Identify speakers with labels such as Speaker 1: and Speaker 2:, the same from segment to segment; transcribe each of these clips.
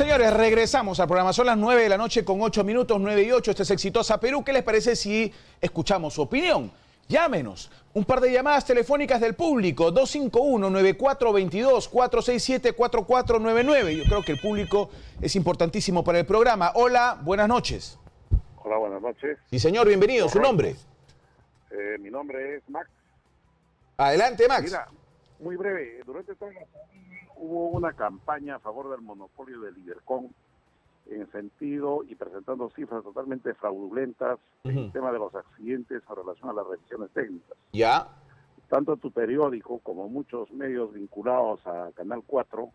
Speaker 1: Señores, regresamos al programa. Son las 9 de la noche con 8 minutos, 9 y 8. Este es Exitosa Perú. ¿Qué les parece si escuchamos su opinión? Llámenos. Un par de llamadas telefónicas del público. 251-9422-467-4499. Yo creo que el público es importantísimo para el programa. Hola, buenas noches.
Speaker 2: Hola, buenas noches.
Speaker 1: Sí, señor, bienvenido. ¿Su nombre?
Speaker 2: Eh, mi nombre es Max.
Speaker 1: Adelante, Max.
Speaker 2: Mira, muy breve. Durante toda la hubo una campaña a favor del monopolio del Lidercom en sentido y presentando cifras totalmente fraudulentas en el tema de los accidentes en relación a las revisiones técnicas.
Speaker 1: Ya.
Speaker 2: Tanto tu periódico como muchos medios vinculados a Canal 4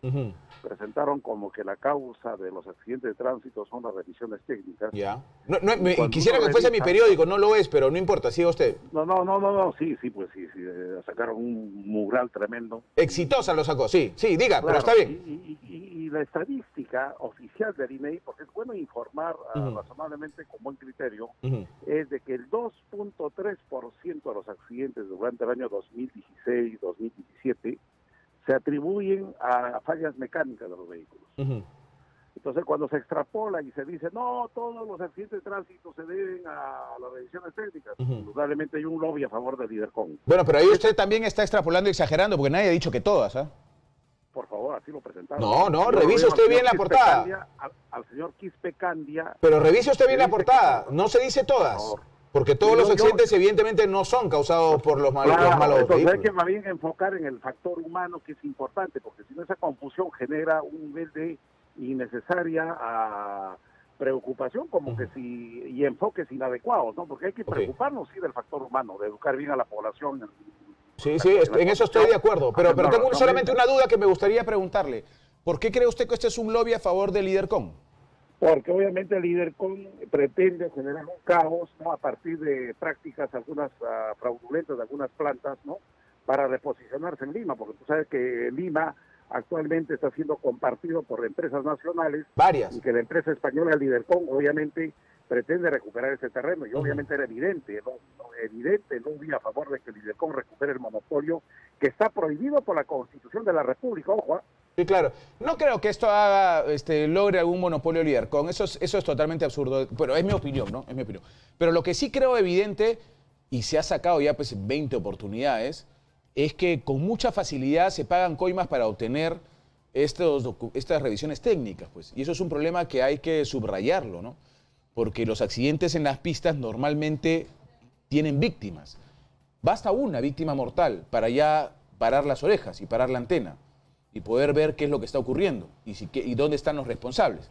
Speaker 2: presentaron como que la causa de los accidentes de tránsito son las revisiones técnicas.
Speaker 1: Ya. No, no, me, quisiera que fuese mi periódico, no lo es, pero no importa, siga usted.
Speaker 2: No, no, no, no, no, sí, sí, pues sí, sí, eh, sacaron un mural tremendo.
Speaker 1: Exitosa lo sacó, sí, sí, diga, pero está bien.
Speaker 2: Y, y, y, la estadística oficial del INEI, porque es bueno informar uh, razonablemente con buen criterio, uh -huh. es de que el 2.3% de los accidentes durante el año 2016, 2017, se atribuyen a fallas mecánicas de los vehículos. Uh -huh. Entonces, cuando se extrapola y se dice, no, todos los accidentes de tránsito se deben a las revisiones técnicas, uh -huh. indudablemente hay un lobby a favor del Lidercom.
Speaker 1: Bueno, pero ahí usted también está extrapolando y exagerando, porque nadie ha dicho que todas, ¿ah? ¿eh?
Speaker 2: Por favor, así lo presentaron.
Speaker 1: No, no, revise usted bien la portada.
Speaker 2: Candia, al, al, señor Quispe Candia.
Speaker 1: Pero revise usted bien la portada, no se dice todas. Por porque todos yo, los accidentes yo, evidentemente no son causados por los malos,
Speaker 2: claro,
Speaker 1: los malos
Speaker 2: entonces
Speaker 1: vehículos.
Speaker 2: hay que más bien enfocar en el factor humano que es importante, porque si no esa confusión genera un nivel de innecesaria a preocupación como uh -huh. que si y enfoques inadecuados, ¿no? Porque hay que preocuparnos okay. sí del factor humano, de educar bien a la población.
Speaker 1: Sí, sí, en eso estoy de acuerdo, pero, pero tengo solamente una duda que me gustaría preguntarle. ¿Por qué cree usted que este es un lobby a favor del Lidercom?
Speaker 2: Porque obviamente el Lidercom pretende generar un caos ¿no? a partir de prácticas algunas uh, fraudulentas de algunas plantas no para reposicionarse en Lima porque tú sabes que Lima actualmente está siendo compartido por empresas nacionales
Speaker 1: varias
Speaker 2: y que la empresa española Lidercom obviamente pretende recuperar ese terreno y uh -huh. obviamente era evidente ¿no? evidente no vi a favor de que el Lidercom recupere el monopolio que está prohibido por la Constitución de la República ojo ¿eh?
Speaker 1: Sí, claro. No creo que esto haga, este, logre algún monopolio líder. Con eso es, eso es totalmente absurdo. Pero es mi opinión, ¿no? Es mi opinión. Pero lo que sí creo evidente, y se ha sacado ya pues 20 oportunidades, es que con mucha facilidad se pagan coimas para obtener estos, estas revisiones técnicas, pues. Y eso es un problema que hay que subrayarlo, ¿no? Porque los accidentes en las pistas normalmente tienen víctimas. Basta una víctima mortal para ya parar las orejas y parar la antena y poder ver qué es lo que está ocurriendo y, dónde están los responsables.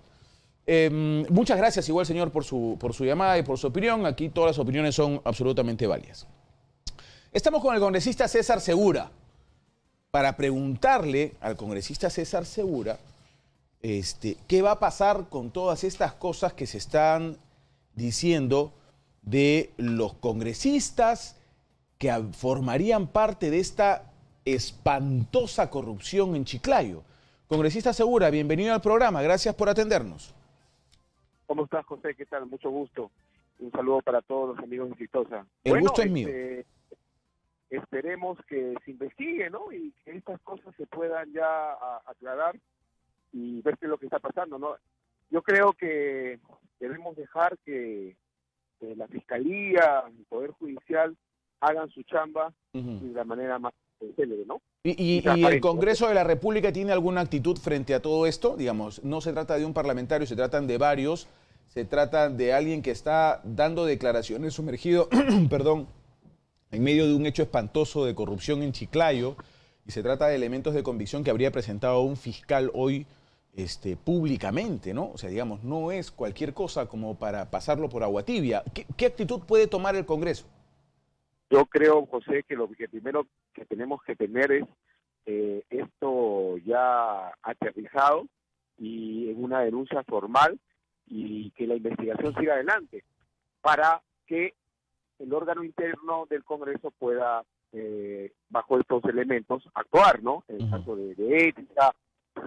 Speaker 1: Eh, muchas gracias igual, señor, por su, por su llamada y por su opinión. Aquí todas las opiniones son absolutamente válidas. Estamos con el congresista César Segura para preguntarle al congresista César Segura este, qué va a pasar con todas estas cosas que se están diciendo de los congresistas que formarían parte de esta espantosa corrupción en Chiclayo. Congresista Segura, bienvenido al programa, gracias por atendernos.
Speaker 3: ¿Cómo estás, José? ¿Qué tal? Mucho gusto. Un saludo para todos los amigos de Exitosa.
Speaker 1: El bueno, gusto es mío.
Speaker 3: Este, esperemos que se investigue, ¿no? Y que estas cosas se puedan ya aclarar y ver qué es lo que está pasando, ¿no? Yo creo que debemos dejar que, que la Fiscalía, el Poder Judicial hagan su chamba uh -huh. de la manera más ¿no?
Speaker 1: ¿Y, y, y, el Congreso de la República tiene alguna actitud frente a todo esto? Digamos, no se trata de un parlamentario, se tratan de varios, se trata de alguien que está dando declaraciones sumergido, perdón, en medio de un hecho espantoso de corrupción en Chiclayo, y se trata de elementos de convicción que habría presentado un fiscal hoy este, públicamente, ¿no? O sea, digamos, no es cualquier cosa como para pasarlo por agua tibia. ¿Qué, qué actitud puede tomar el Congreso?
Speaker 3: Yo creo, José, que lo que primero que tenemos que tener es eh, esto ya aterrizado y en una denuncia formal y que la investigación siga adelante para que el órgano interno del Congreso pueda, eh, bajo estos elementos, actuar, ¿no? En -huh. caso de, de ética,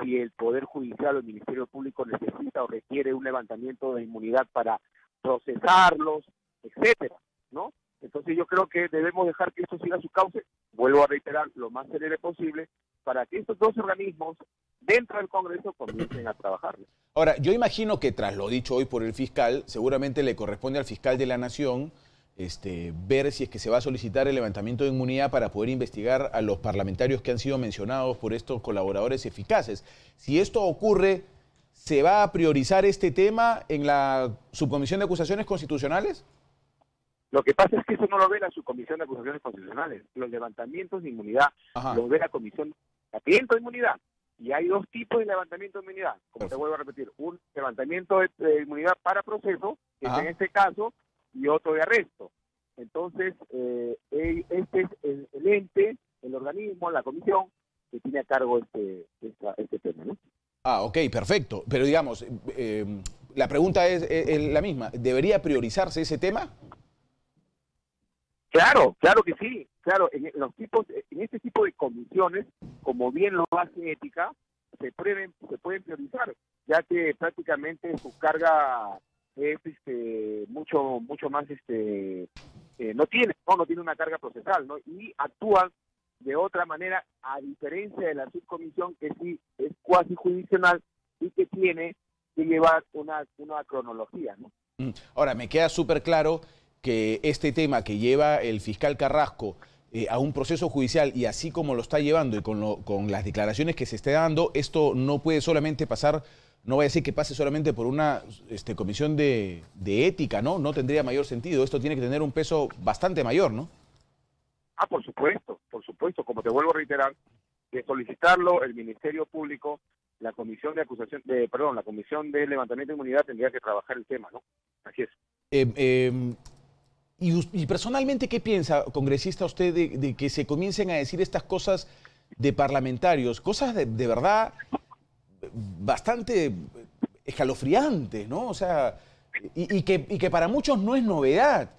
Speaker 3: si el Poder Judicial o el Ministerio Público necesita o requiere un levantamiento de inmunidad para procesarlos, etcétera, ¿no? Entonces yo creo que debemos dejar que esto siga su cauce, vuelvo a reiterar, lo más célebre posible, para que estos dos organismos dentro del Congreso comiencen a trabajar.
Speaker 1: Ahora, yo imagino que tras lo dicho hoy por el fiscal, seguramente le corresponde al fiscal de la Nación este, ver si es que se va a solicitar el levantamiento de inmunidad para poder investigar a los parlamentarios que han sido mencionados por estos colaboradores eficaces. Si esto ocurre, ¿se va a priorizar este tema en la subcomisión de acusaciones constitucionales?
Speaker 3: Lo que pasa es que eso no lo ve la subcomisión de acusaciones constitucionales. Los levantamientos de inmunidad lo ve la comisión de de inmunidad. Y hay dos tipos de levantamiento de inmunidad, como te vuelvo a repetir. Un levantamiento de, inmunidad para proceso, que es en este caso, y otro de arresto. Entonces, eh, este es el, ente, el organismo, la comisión que tiene a cargo este, este tema. ¿no?
Speaker 1: Ah, ok, perfecto. Pero digamos, eh, la pregunta es, la misma. ¿Debería priorizarse ese tema?
Speaker 3: Claro, claro que sí. Claro, en, los tipos, en este tipo de comisiones, como bien lo hace ética, se pueden, se pueden priorizar, ya que prácticamente su carga es este mucho mucho más este eh, no tiene no, no tiene una carga procesal no y actúan de otra manera a diferencia de la subcomisión que sí es cuasi judicial y que tiene que llevar una, una cronología no
Speaker 1: mm. ahora me queda súper claro que este tema que lleva el fiscal Carrasco eh, a un proceso judicial y así como lo está llevando y con, con las declaraciones que se esté dando, esto no puede solamente pasar no voy a decir que pase solamente por una este, comisión de, ética, ¿no? No tendría mayor sentido. Esto tiene que tener un peso bastante mayor, ¿no?
Speaker 3: Ah, por supuesto, por supuesto. Como te vuelvo a reiterar, de solicitarlo el Ministerio Público, la comisión de acusación, de, perdón, la comisión de levantamiento de inmunidad tendría que trabajar el tema, ¿no? Así es.
Speaker 1: Em, em, y, personalmente, ¿qué piensa, congresista, usted de, que se comiencen a decir estas cosas de parlamentarios? Cosas de, de verdad bastante escalofriante, ¿no? O sea, y, que, para muchos no es novedad.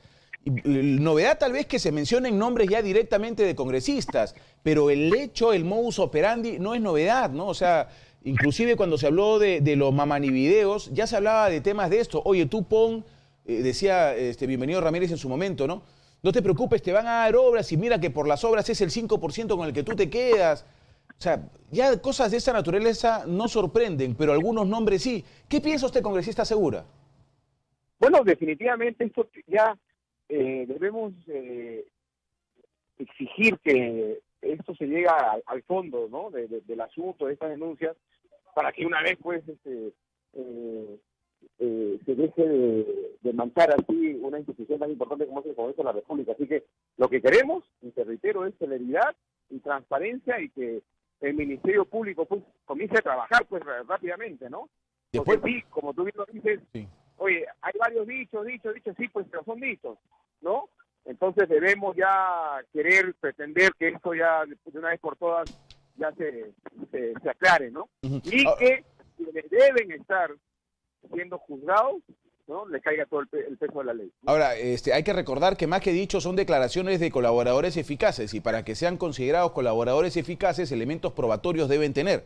Speaker 1: Novedad tal vez que se mencionen nombres ya directamente de congresistas, pero el hecho, el modus operandi no es novedad, ¿no? O sea, inclusive cuando se habló de, los mamani videos, ya se hablaba de temas de esto. Oye, tú pon, eh, decía este, Bienvenido Ramírez en su momento, ¿no? No te preocupes, te van a dar obras y mira que por las obras es el 5% con el que tú te quedas. O sea, ya cosas de esa naturaleza no sorprenden, pero algunos nombres sí. ¿Qué piensa usted, congresista Segura?
Speaker 3: Bueno, definitivamente esto ya eh, debemos eh, exigir que esto se llegue al, fondo ¿no? del asunto, de estas denuncias, para que una vez pues este, se deje de, de, manchar así una institución tan importante como es el Congreso de la República. Así que lo que queremos, y te reitero, es celeridad y transparencia y que el Ministerio Público pues comience a trabajar pues rápidamente, ¿no? Porque sí, como tú bien lo dices, oye, hay varios dichos, dichos, dichos, sí, pues pero son dichos, ¿no? Entonces debemos ya querer pretender que esto ya de una vez por todas ya se, se, aclare, ¿no? Y ah. que deben estar siendo juzgados ¿no? le caiga todo el, peso de la ley.
Speaker 1: Ahora, este, hay que recordar que más que dicho son declaraciones de colaboradores eficaces y para que sean considerados colaboradores eficaces, elementos probatorios deben tener.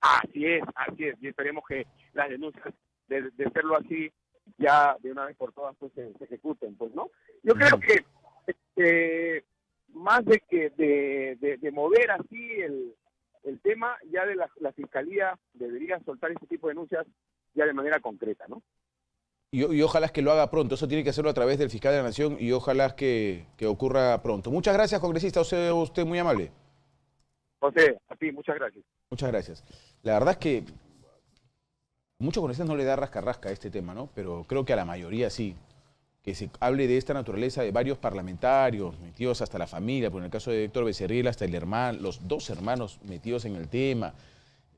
Speaker 3: Así es, así es, y esperemos que las denuncias de, serlo así ya de una vez por todas pues se, ejecuten, pues, ¿no? Yo creo que este, más de que de, mover así el, tema, ya de la, la fiscalía debería soltar este tipo de denuncias ya de manera concreta, ¿no?
Speaker 1: Y, ojalá que lo haga pronto. Eso tiene que hacerlo a través del fiscal de la Nación y ojalá que, que ocurra pronto. Muchas gracias, congresista. Usted, usted muy amable.
Speaker 3: José, a ti, muchas gracias.
Speaker 1: Muchas gracias. La verdad es que muchos congresistas no le da rasca-rasca a este tema, ¿no? Pero creo que a la mayoría sí. Que se hable de esta naturaleza de varios parlamentarios metidos hasta la familia, por en el caso de Héctor Becerril, hasta el hermano, los dos hermanos metidos en el tema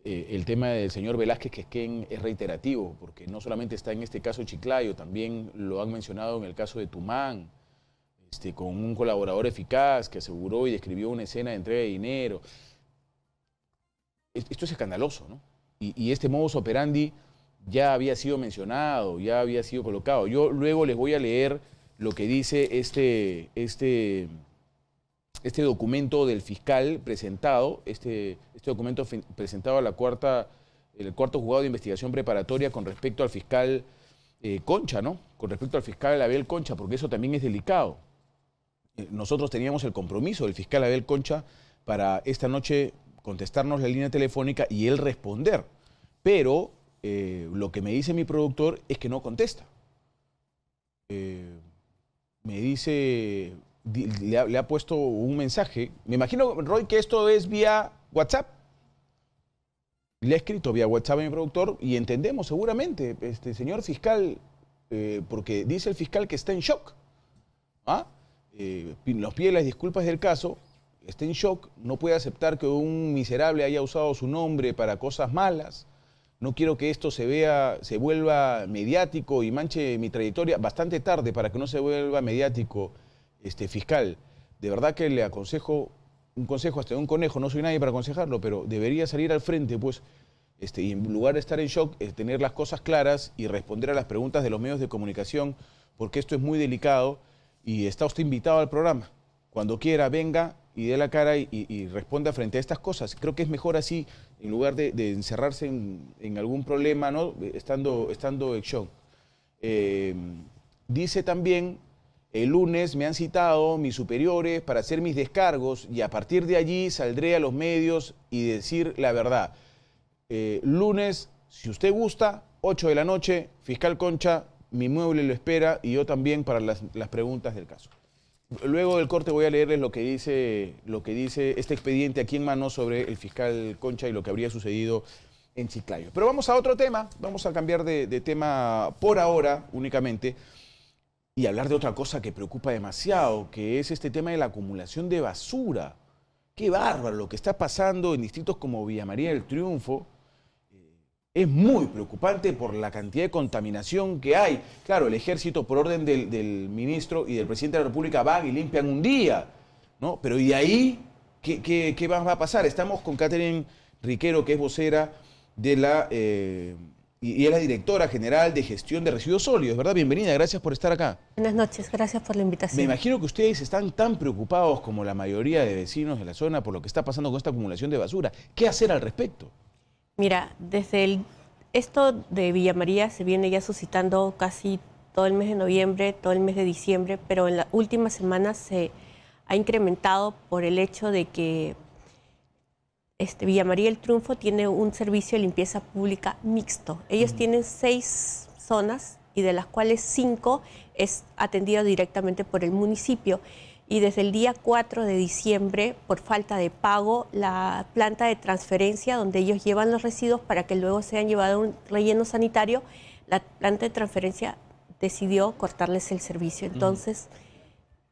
Speaker 1: eh, el tema del señor Velázquez que es reiterativo, porque no solamente está en este caso Chiclayo, también lo han mencionado en el caso de Tumán, este, con un colaborador eficaz que aseguró y describió una escena de entrega de dinero. Esto es escandaloso, ¿no? Y, este modus operandi ya había sido mencionado, ya había sido colocado. Yo luego les voy a leer lo que dice este, este este documento del fiscal presentado, este, este documento presentado a la cuarta, el cuarto juzgado de investigación preparatoria con respecto al fiscal eh, Concha, ¿no? Con respecto al fiscal Abel Concha, porque eso también es delicado. Eh, nosotros teníamos el compromiso del fiscal Abel Concha para esta noche contestarnos la línea telefónica y él responder. Pero eh, lo que me dice mi productor es que no contesta. me dice, le ha, puesto un mensaje. Me imagino, Roy, que esto es vía WhatsApp le ha escrito vía WhatsApp a mi productor y entendemos seguramente, este señor fiscal, eh, porque dice el fiscal que está en shock. ¿ah? Eh, nos pide las disculpas del caso, está en shock, no puede aceptar que un miserable haya usado su nombre para cosas malas. No quiero que esto se vea, se vuelva mediático y manche mi trayectoria bastante tarde para que no se vuelva mediático este fiscal. De verdad que le aconsejo un consejo hasta un conejo, no soy nadie para aconsejarlo, pero debería salir al frente, pues, este, y en lugar de estar en shock, es tener las cosas claras y responder a las preguntas de los medios de comunicación, porque esto es muy delicado y está usted invitado al programa. Cuando quiera, venga y dé la cara y, responda frente a estas cosas. Creo que es mejor así, en lugar de, encerrarse en, algún problema, ¿no? estando, estando en shock. Eh, dice también el lunes me han citado mis superiores para hacer mis descargos y a partir de allí saldré a los medios y decir la verdad. Eh, lunes, si usted gusta, 8 de la noche, fiscal Concha, mi mueble lo espera y yo también para las, preguntas del caso. Luego del corte voy a leerles lo que dice, lo que dice este expediente aquí en mano sobre el fiscal Concha y lo que habría sucedido en Chiclayo. Pero vamos a otro tema, vamos a cambiar de tema por ahora únicamente y hablar de otra cosa que preocupa demasiado, que es este tema de la acumulación de basura. Qué bárbaro lo que está pasando en distritos como Villa María del Triunfo. Eh, es muy preocupante por la cantidad de contaminación que hay. Claro, el ejército, por orden del, ministro y del presidente de la República, van y limpian un día. ¿no? Pero ¿y ahí qué, qué, va a pasar? Estamos con Catherine Riquero, que es vocera de la eh, y, es la directora general de gestión de residuos sólidos, ¿verdad? Bienvenida, gracias por estar acá.
Speaker 4: Buenas noches, gracias por la invitación.
Speaker 1: Me imagino que ustedes están tan preocupados como la mayoría de vecinos de la zona por lo que está pasando con esta acumulación de basura. ¿Qué hacer al respecto?
Speaker 4: Mira, desde el, esto de Villa María se viene ya suscitando casi todo el mes de noviembre, todo el mes de diciembre, pero en las últimas semanas se ha incrementado por el hecho de que este, Villa María el Triunfo tiene un servicio de limpieza pública mixto. Ellos tienen seis zonas y de las cuales cinco es atendido directamente por el municipio. Y desde el día 4 de diciembre, por falta de pago, la planta de transferencia donde ellos llevan los residuos para que luego sean llevados a un relleno sanitario, la planta de transferencia decidió cortarles el servicio. Entonces,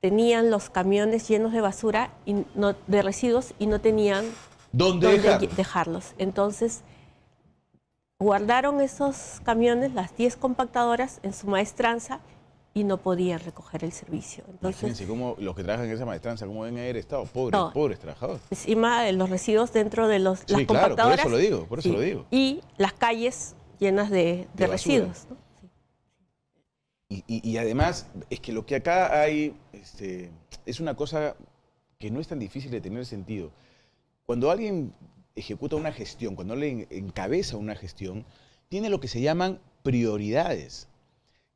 Speaker 4: tenían los camiones llenos de basura y no, de residuos y no tenían
Speaker 1: ¿Dónde,
Speaker 4: dejarlos? Entonces, guardaron esos camiones, las 10 compactadoras, en su maestranza y no podían recoger el servicio.
Speaker 1: Entonces, cómo los que trabajan en esa maestranza, cómo deben haber estado pobres, pobres trabajadores.
Speaker 4: Encima de los residuos dentro de los, sí, claro, por
Speaker 1: eso lo digo, por eso lo digo.
Speaker 4: Y las calles llenas de, residuos.
Speaker 1: Y, y, además, es que lo que acá hay este, es una cosa que no es tan difícil de tener sentido. Cuando alguien ejecuta una gestión, cuando le encabeza una gestión, tiene lo que se llaman prioridades.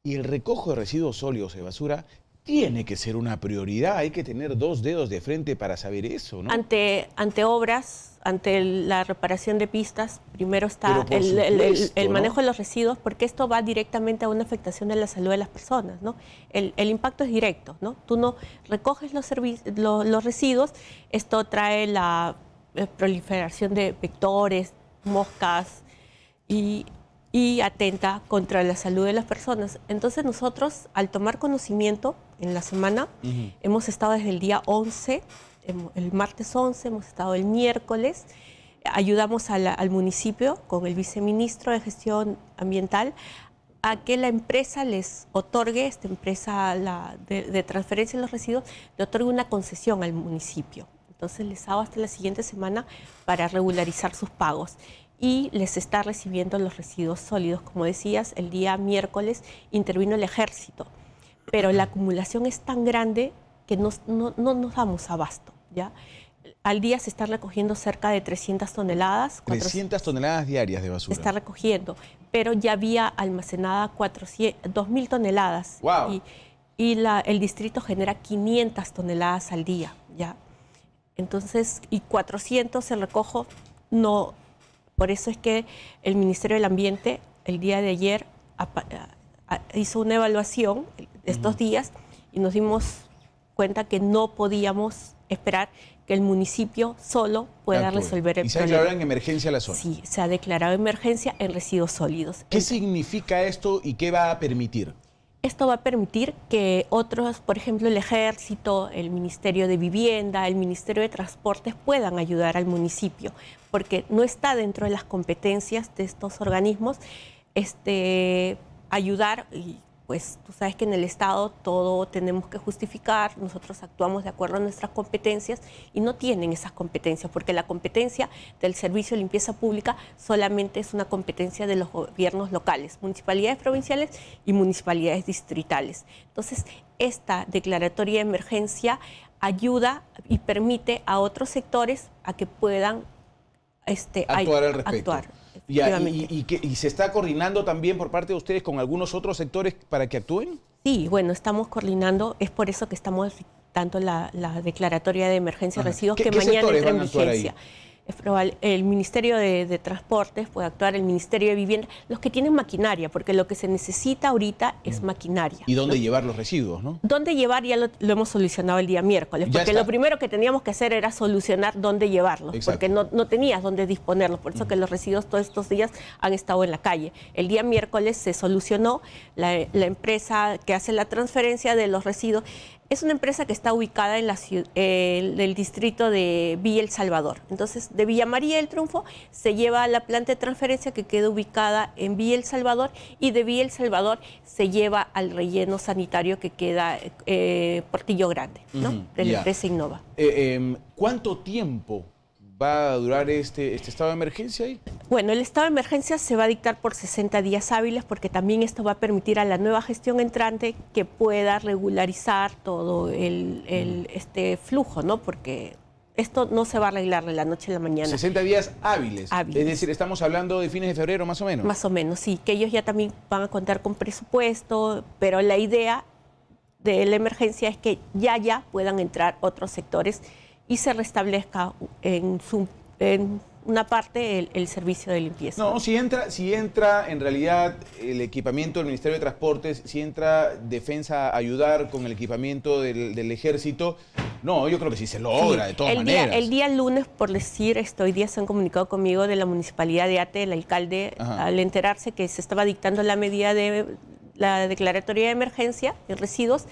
Speaker 1: Y el recojo de residuos sólidos de basura tiene que ser una prioridad. Hay que tener dos dedos de frente para saber eso, ¿no?
Speaker 4: Ante, ante obras, ante la reparación de pistas, primero está el, manejo de los residuos, porque esto va directamente a una afectación de la salud de las personas, ¿no? El, impacto es directo, ¿no? Tú no recoges los, los residuos, esto trae la proliferación de vectores, moscas y, atenta contra la salud de las personas. Entonces nosotros, al tomar conocimiento en la semana, hemos estado desde el día 11, el martes 11, hemos estado el miércoles, ayudamos al municipio con el viceministro de gestión ambiental a que la empresa les otorgue, esta empresa de, de, transferencia de los residuos, le otorgue una concesión al municipio. Entonces les hago hasta la siguiente semana para regularizar sus pagos. Y les está recibiendo los residuos sólidos. Como decías, el día miércoles intervino el ejército. Pero la acumulación es tan grande que no, nos damos abasto. ¿ya? al día se están recogiendo cerca de 300 toneladas.
Speaker 1: 300 toneladas diarias de basura.
Speaker 4: Se está recogiendo, pero ya había almacenada 2.000 toneladas.
Speaker 1: Wow.
Speaker 4: Y, la, el distrito genera 500 toneladas al día, ya. Entonces, y 400 se recojo, no. Por eso es que el Ministerio del Ambiente el día de ayer hizo una evaluación estos días y nos dimos cuenta que no podíamos esperar que el municipio solo pueda resolver el
Speaker 1: ¿Y
Speaker 4: se
Speaker 1: ha declarado en emergencia la zona?
Speaker 4: Sí, se ha declarado emergencia en residuos sólidos.
Speaker 1: ¿Qué significa esto y qué va a permitir?
Speaker 4: Esto va a permitir que otros, por ejemplo, el Ejército, el Ministerio de Vivienda, el Ministerio de Transportes puedan ayudar al municipio, porque no está dentro de las competencias de estos organismos este, ayudar y pues tú sabes que en el Estado todo tenemos que justificar, nosotros actuamos de acuerdo a nuestras competencias y no tienen esas competencias, porque la competencia del servicio de limpieza pública solamente es una competencia de los gobiernos locales, municipalidades provinciales y municipalidades distritales. Entonces, esta declaratoria de emergencia ayuda y permite a otros sectores a que puedan este,
Speaker 1: actuar al respecto. Y, se está coordinando también por parte de ustedes con algunos otros sectores para que actúen?
Speaker 4: Sí, bueno, estamos coordinando, es por eso que estamos dando la, declaratoria de emergencia de residuos que mañana entra en vigencia el Ministerio de, Transportes puede actuar, el Ministerio de Vivienda, los que tienen maquinaria, porque lo que se necesita ahorita es mm. maquinaria.
Speaker 1: ¿Y dónde llevar los residuos, no?
Speaker 4: ¿Dónde llevar? Ya lo, hemos solucionado el día miércoles, porque lo primero que teníamos que hacer era solucionar dónde llevarlos, porque no, tenías dónde disponerlos, por eso que los residuos todos estos días han estado en la calle. El día miércoles se solucionó, la, la empresa que hace la transferencia de los residuos es una empresa que está ubicada en la el distrito de Villa El Salvador. Entonces, de Villa María El Triunfo se lleva a la planta de transferencia que queda ubicada en Villa El Salvador y de Villa El Salvador se lleva al relleno sanitario que queda eh, Portillo Grande, ¿no? de la empresa Innova.
Speaker 1: Eh, em, ¿Cuánto tiempo va a durar este, este estado de emergencia ahí?
Speaker 4: Bueno, el estado de emergencia se va a dictar por 60 días hábiles porque también esto va a permitir a la nueva gestión entrante que pueda regularizar todo el, este flujo, ¿no? Porque esto no se va a arreglar de la noche a la mañana.
Speaker 1: 60 días hábiles. hábiles. Es decir, estamos hablando de fines de febrero más o menos.
Speaker 4: Más o menos, sí, que ellos ya también van a contar con presupuesto, pero la idea de la emergencia es que ya ya puedan entrar otros sectores y se restablezca en, su, en una parte el, servicio de limpieza.
Speaker 1: No, si entra, si entra en realidad el equipamiento del Ministerio de Transportes, si entra Defensa a ayudar con el equipamiento del, ejército, no, yo creo que sí se logra de todas
Speaker 4: el
Speaker 1: maneras.
Speaker 4: Día, el día lunes, por decir, esto, hoy día se han comunicado conmigo de la municipalidad de Ate, el alcalde, al enterarse que se estaba dictando la medida de la declaratoria de emergencia de residuos,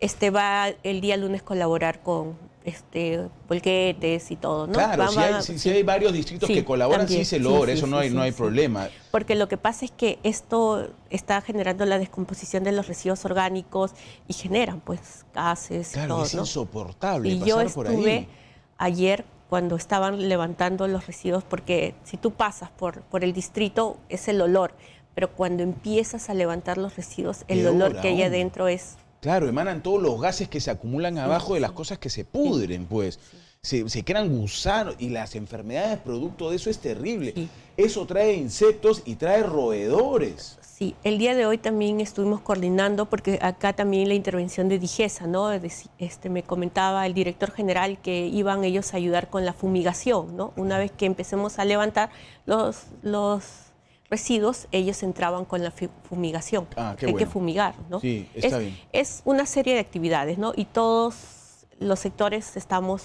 Speaker 4: este va el día lunes colaborar con este, polquetes y todo, ¿no?
Speaker 1: Claro, si, hay, varios distritos que colaboran, sí se logra, eso no hay, no hay problema.
Speaker 4: Porque lo que pasa es que esto está generando la descomposición de los residuos orgánicos y generan, pues, gases
Speaker 1: y
Speaker 4: todo,
Speaker 1: es insoportable
Speaker 4: y yo estuve ayer cuando estaban levantando los residuos, porque si tú pasas por, por el distrito es el olor, pero cuando empiezas a levantar los residuos, el olor que hay adentro es
Speaker 1: Claro, emanan todos los gases que se acumulan abajo de las cosas que se pudren, pues. Se, crean gusanos y las enfermedades producto de eso es terrible. Eso trae insectos y trae roedores.
Speaker 4: Sí, el día de hoy también estuvimos coordinando, porque acá también la intervención de Digesa, ¿no? Este, me comentaba el director general que iban ellos a ayudar con la fumigación, ¿no? Una vez que empecemos a levantar los, los residuos, ellos entraban con la fumigación.
Speaker 1: Ah,
Speaker 4: Hay que fumigar, ¿no?
Speaker 1: Sí, está
Speaker 4: es,
Speaker 1: bien.
Speaker 4: Es una serie de actividades, ¿no? Y todos los sectores estamos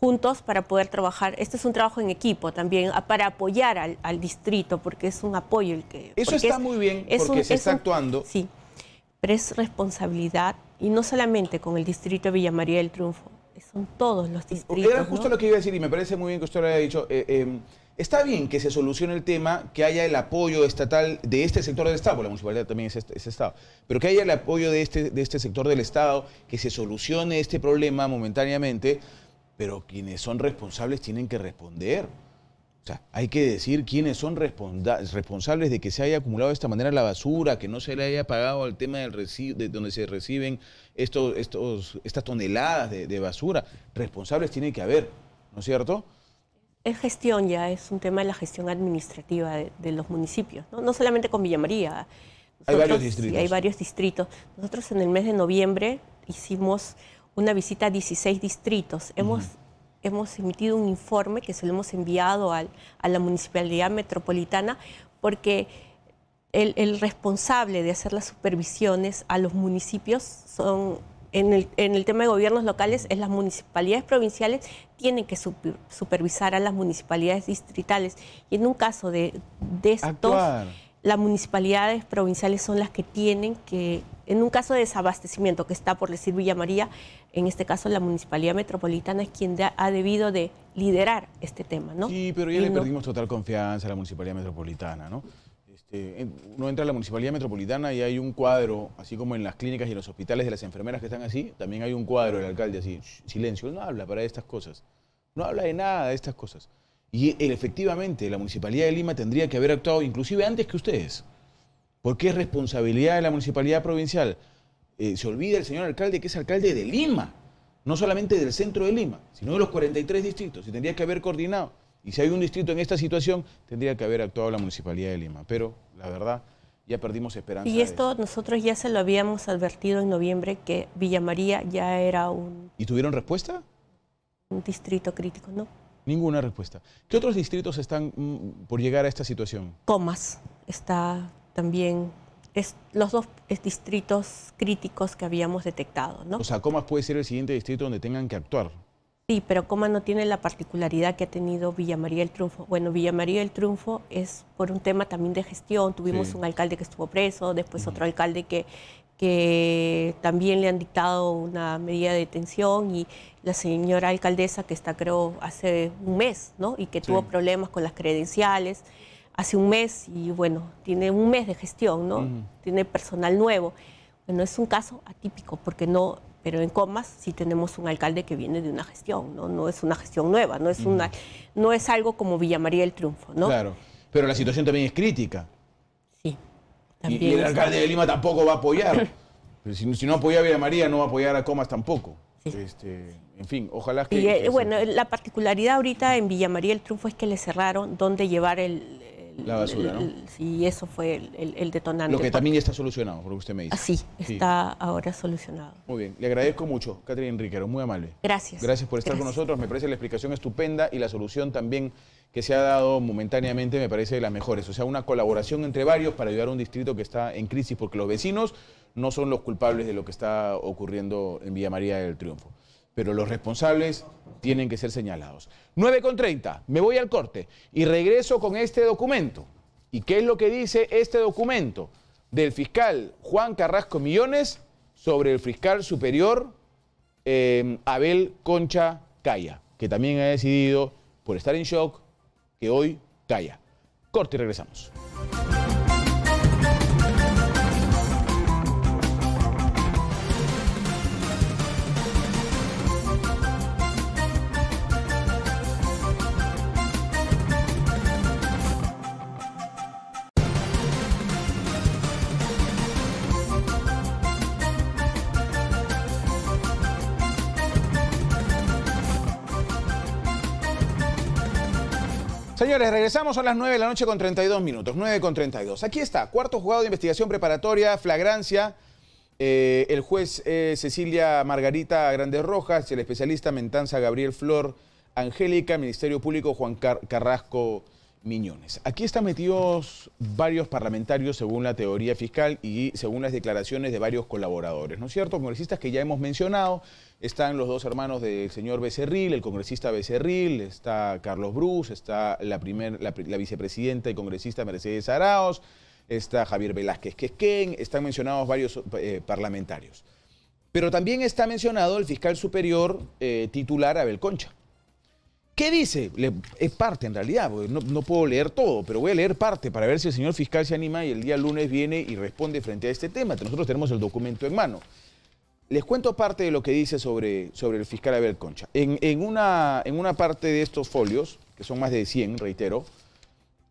Speaker 4: juntos para poder trabajar. Este es un trabajo en equipo también, para apoyar al, distrito, porque es un apoyo el que...
Speaker 1: Eso está muy bien, porque se está actuando.
Speaker 4: Sí, pero es responsabilidad, y no solamente con el distrito de Villa María del Triunfo, son todos los distritos.
Speaker 1: Era justo lo que iba a decir, y me parece muy bien que usted lo haya dicho. Eh, em, Está bien que se solucione el tema, que haya el apoyo estatal de este sector del Estado, porque la municipalidad también es, este, Estado, pero que haya el apoyo de este, de este sector del Estado, que se solucione este problema momentáneamente, pero quienes son responsables tienen que responder. Sea, hay que decir quiénes son responsables de que se haya acumulado de esta manera la basura, que no se le haya pagado al tema del de donde se reciben estos, estos, estas toneladas de, de basura. Responsables tienen que haber. ¿no es cierto?
Speaker 4: Es gestión ya, es un tema de la gestión administrativa de, los municipios, ¿no? no solamente con Villa María.
Speaker 1: hay varios distritos.
Speaker 4: hay varios distritos. Nosotros en el mes de noviembre hicimos una visita a 16 distritos. Hemos, hemos emitido un informe que se lo hemos enviado a la Municipalidad Metropolitana porque el, responsable de hacer las supervisiones a los municipios son, en el, en el tema de gobiernos locales, es las municipalidades provinciales tienen que supervisar a las municipalidades distritales. Y en un caso de, de estos, las municipalidades provinciales son las que tienen que, en un caso de desabastecimiento que está por decir Villa María, en este caso la municipalidad metropolitana es quien ha debido de liderar este tema, ¿no?
Speaker 1: Sí, pero ya le perdimos total confianza a la municipalidad metropolitana, ¿no? Este, uno entra a la municipalidad metropolitana y hay un cuadro, así como en las clínicas y en los hospitales de las enfermeras que están así, también hay un cuadro del alcalde así, silencio, él no habla para estas cosas, no habla de nada de estas cosas. Y efectivamente, la municipalidad de Lima tendría que haber actuado inclusive antes que ustedes, porque es responsabilidad de la municipalidad provincial. Eh, se olvida el señor alcalde que es alcalde de Lima, no solamente del centro de Lima, sino de los 43 distritos, y tendría que haber coordinado. Y si hay un distrito en esta situación, tendría que haber actuado la Municipalidad de Lima. Pero, la verdad, ya perdimos esperanza.
Speaker 4: Y esto nosotros ya se lo habíamos advertido en noviembre que Villa María ya era un...
Speaker 1: ¿Y tuvieron respuesta?
Speaker 4: Un distrito crítico, ¿no?
Speaker 1: Ninguna respuesta. ¿Qué otros distritos están mm, por llegar a esta situación?
Speaker 4: Comas está también es los dos distritos críticos que habíamos detectado, ¿no?
Speaker 1: O sea, Comas puede ser el siguiente distrito donde tengan que actuar.
Speaker 4: Sí, pero Coma no tiene la particularidad que ha tenido Villa María del Triunfo. Bueno, Villa María del Triunfo es por un tema también de gestión. Tuvimos un alcalde que estuvo preso, después otro alcalde que, que también le han dictado una medida de detención y la señora alcaldesa que está creo hace un mes, ¿no? Y que tuvo problemas con las credenciales hace un mes y bueno, tiene un mes de gestión, ¿no? Tiene personal nuevo. Bueno, es un caso atípico porque no pero en Comas sí tenemos un alcalde que viene de una gestión, ¿no? No es una gestión nueva, no es, una, no es algo como Villa María del Triunfo, ¿no?
Speaker 1: Claro, pero la situación también es crítica.
Speaker 4: Sí.
Speaker 1: También y, el alcalde de Lima tampoco va a apoyar. si, si, no apoya a Villa María, no va a apoyar a Comas tampoco. Este, en fin, ojalá que...
Speaker 4: Y, eh, bueno, la particularidad ahorita en Villa María del Triunfo es que le cerraron dónde llevar el,
Speaker 1: la basura, ¿no?
Speaker 4: sí, eso fue el, detonante.
Speaker 1: Lo que también ya está solucionado, por lo que usted me dice.
Speaker 4: Sí, está ahora solucionado.
Speaker 1: Muy bien, le agradezco mucho, Catherine Enriquero, muy amable.
Speaker 4: Gracias.
Speaker 1: Gracias por estar con nosotros, me parece la explicación estupenda y la solución también que se ha dado momentáneamente me parece de las mejores. O sea, una colaboración entre varios para ayudar a un distrito que está en crisis, porque los vecinos no son los culpables de lo que está ocurriendo en Villa María del Triunfo pero los responsables tienen que ser señalados. 9 con 30, me voy al corte y regreso con este documento. ¿Y qué es lo que dice este documento del fiscal Juan Carrasco Millones sobre el fiscal superior eh, Abel Concha Calla, que también ha decidido, por estar en shock, que hoy calla. Corte y regresamos. Señores, regresamos a las 9 de la noche con 32 minutos, 9 con 32. Aquí está, cuarto juzgado de investigación preparatoria, flagrancia. Eh, el juez Cecilia Margarita Grandes Rojas, el especialista Mentanza Gabriel Flor Angélica, Ministerio Público Juan Carrasco Miñones. Aquí están metidos varios parlamentarios según la teoría fiscal y según las declaraciones de varios colaboradores, ¿no es cierto? Congresistas que ya hemos mencionado, están los dos hermanos del señor Becerril, el congresista Becerril, está Carlos Bruz, está la, primer, la, vicepresidenta y congresista Mercedes Araos, está Javier Velázquez Quesquén, están mencionados varios eh, parlamentarios. Pero también está mencionado el fiscal superior eh, titular Abel Concha. ¿Qué dice? es parte en realidad, no, puedo leer todo, pero voy a leer parte para ver si el señor fiscal se anima y el día lunes viene y responde frente a este tema. Nosotros tenemos el documento en mano. Les cuento parte de lo que dice sobre, sobre el fiscal Abel Concha. En, una, en una parte de estos folios, que son más de 100, reitero,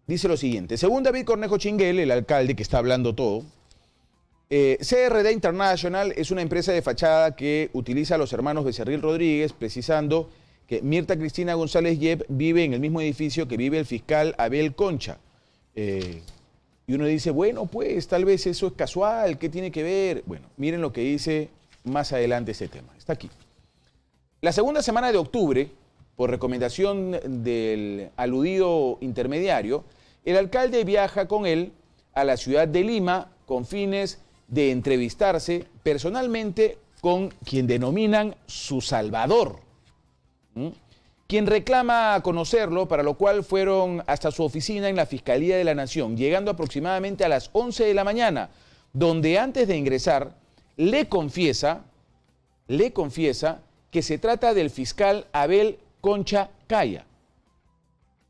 Speaker 1: dice lo siguiente. Según David Cornejo Chinguel, el alcalde que está hablando todo, eh, CRD International es una empresa de fachada que utiliza a los hermanos Becerril Rodríguez, precisando que Mirta Cristina González Yep vive en el mismo edificio que vive el fiscal Abel Concha. Eh, y uno dice, bueno, pues tal vez eso es casual, ¿qué tiene que ver? Bueno, miren lo que dice más adelante ese tema. Está aquí. La segunda semana de octubre, por recomendación del aludido intermediario, el alcalde viaja con él a la ciudad de Lima con fines de entrevistarse personalmente con quien denominan su salvador, quien reclama conocerlo, para lo cual fueron hasta su oficina en la Fiscalía de la Nación, llegando aproximadamente a las 11 de la mañana, donde antes de ingresar le confiesa, le confiesa que se trata del fiscal Abel Concha Calla,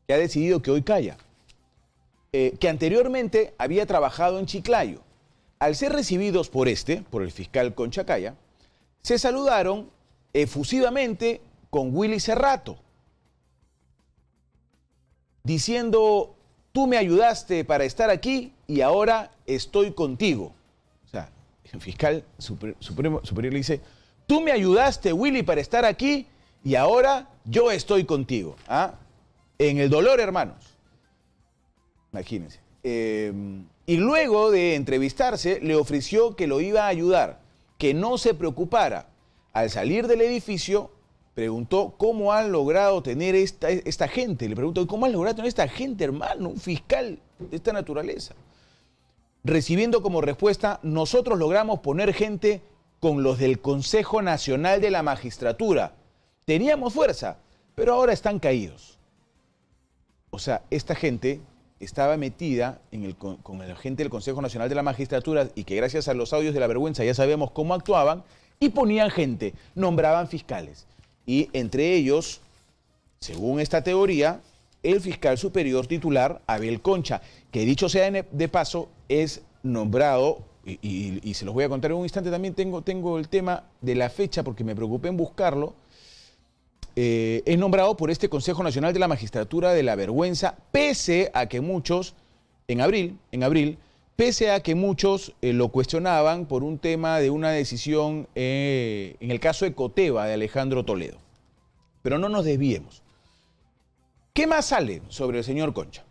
Speaker 1: que ha decidido que hoy calla, eh, que anteriormente había trabajado en Chiclayo. Al ser recibidos por este, por el fiscal Concha Calla, se saludaron efusivamente con Willy Cerrato, diciendo, tú me ayudaste para estar aquí y ahora estoy contigo. O sea, el fiscal superior le dice, tú me ayudaste, Willy, para estar aquí y ahora yo estoy contigo. ¿ah? En el dolor, hermanos. Imagínense. Em, y luego de entrevistarse, le ofreció que lo iba a ayudar, que no se preocupara. Al salir del edificio, preguntó cómo han logrado tener esta, esta gente. Le preguntó, ¿cómo han logrado tener esta gente, hermano? Un fiscal de esta naturaleza. Recibiendo como respuesta, nosotros logramos poner gente con los del Consejo Nacional de la Magistratura. Teníamos fuerza, pero ahora están caídos. O sea, esta gente estaba metida en el, con la gente del Consejo Nacional de la Magistratura y que gracias a los audios de la vergüenza ya sabemos cómo actuaban y ponían gente, nombraban fiscales. Y entre ellos, según esta teoría, el fiscal superior titular Abel Concha, que dicho sea de paso, es nombrado, y, se los voy a contar en un instante, también tengo, tengo el tema de la fecha porque me preocupé en buscarlo, eh, es nombrado por este Consejo Nacional de la Magistratura de la Vergüenza, pese a que muchos, en abril, en abril, pese a que muchos eh, lo cuestionaban por un tema de una decisión eh, en el caso de Coteva de Alejandro Toledo. Pero no nos desviemos. ¿Qué más sale sobre el señor Concha?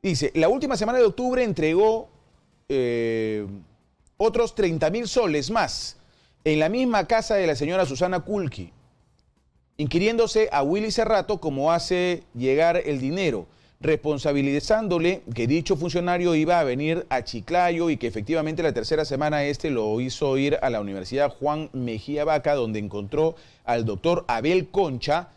Speaker 1: Dice, la última semana de octubre entregó otros 30 mil soles más en la misma casa de la señora Susana Kulki, inquiriéndose a Willy Cerrato cómo hace llegar el dinero, responsabilizándole que dicho funcionario iba a venir a Chiclayo y que efectivamente la tercera semana este lo hizo ir a la Universidad Juan Mejía Vaca, donde encontró al doctor Abel Concha,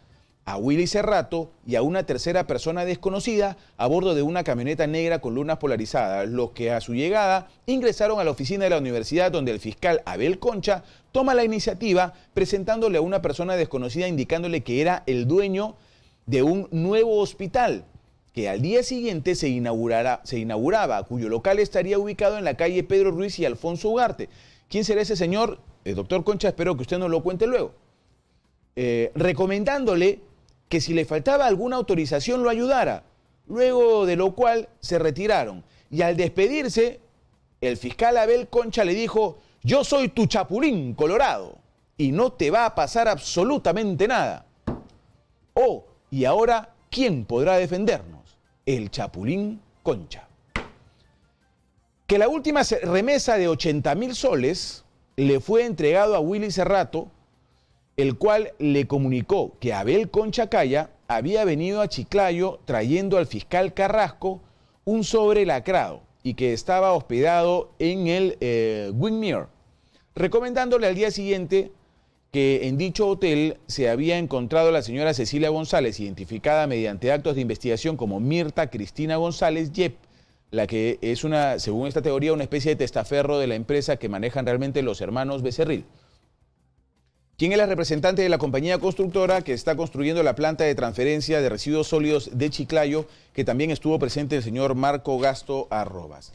Speaker 1: a Willy Cerrato y a una tercera persona desconocida a bordo de una camioneta negra con lunas polarizadas, los que a su llegada ingresaron a la oficina de la universidad donde el fiscal Abel Concha toma la iniciativa presentándole a una persona desconocida indicándole que era el dueño de un nuevo hospital que al día siguiente se, inaugurará, se inauguraba, cuyo local estaría ubicado en la calle Pedro Ruiz y Alfonso Ugarte. ¿Quién será ese señor? El doctor Concha, espero que usted nos lo cuente luego. Eh, recomendándole que si le faltaba alguna autorización lo ayudara, luego de lo cual se retiraron. Y al despedirse, el fiscal Abel Concha le dijo, yo soy tu chapulín colorado y no te va a pasar absolutamente nada. Oh, y ahora, ¿quién podrá defendernos? El chapulín Concha. Que la última remesa de 80 mil soles le fue entregado a Willy Cerrato el cual le comunicó que Abel Conchacaya había venido a Chiclayo trayendo al fiscal Carrasco un sobre lacrado y que estaba hospedado en el eh, recomendándole al día siguiente que en dicho hotel se había encontrado la señora Cecilia González, identificada mediante actos de investigación como Mirta Cristina González Yep, la que es una, según esta teoría, una especie de testaferro de la empresa que manejan realmente los hermanos Becerril. ¿Quién es la representante de la compañía constructora que está construyendo la planta de transferencia de residuos sólidos de Chiclayo, que también estuvo presente el señor Marco Gasto Arrobas.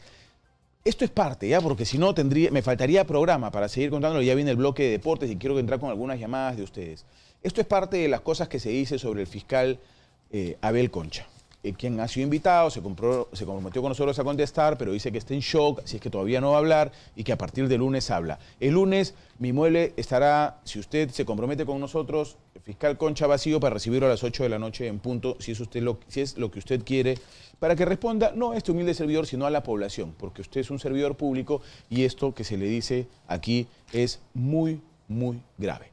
Speaker 1: Esto es parte, ¿ya? Porque si no, tendría, me faltaría programa para seguir contándolo. Ya viene el bloque de deportes y quiero entrar con algunas llamadas de ustedes. Esto es parte de las cosas que se dice sobre el fiscal eh, Abel Concha. Eh, quien ha sido invitado, se, se comprometió con nosotros a contestar, pero dice que está en shock, si es que todavía no va a hablar y que a partir del lunes habla. El lunes mi mueble estará, si usted se compromete con nosotros, fiscal Concha vacío para recibirlo a las 8 de la noche en punto, si es, usted lo, si es lo que usted quiere, para que responda no a este humilde servidor, sino a la población, porque usted es un servidor público y esto que se le dice aquí es muy, muy grave.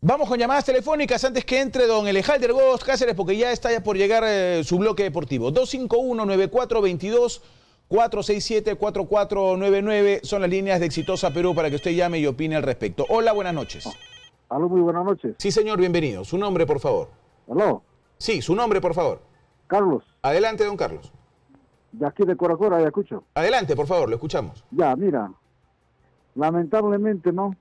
Speaker 1: Vamos con llamadas telefónicas antes que entre don Elejalder Gómez Cáceres, porque ya está por llegar eh, su bloque deportivo. 251-9422. 467-4499 son las líneas de Exitosa Perú para que usted llame y opine al respecto. Hola, buenas noches.
Speaker 5: Aló, muy buenas noches.
Speaker 1: Sí, señor, bienvenido. Su nombre, por favor.
Speaker 5: Aló.
Speaker 1: Sí, su nombre, por favor.
Speaker 5: Carlos.
Speaker 1: Adelante, don Carlos.
Speaker 5: De aquí de Coracora, ya escucho.
Speaker 1: Adelante, por favor, lo escuchamos.
Speaker 5: Ya, mira. Lamentablemente, ¿no?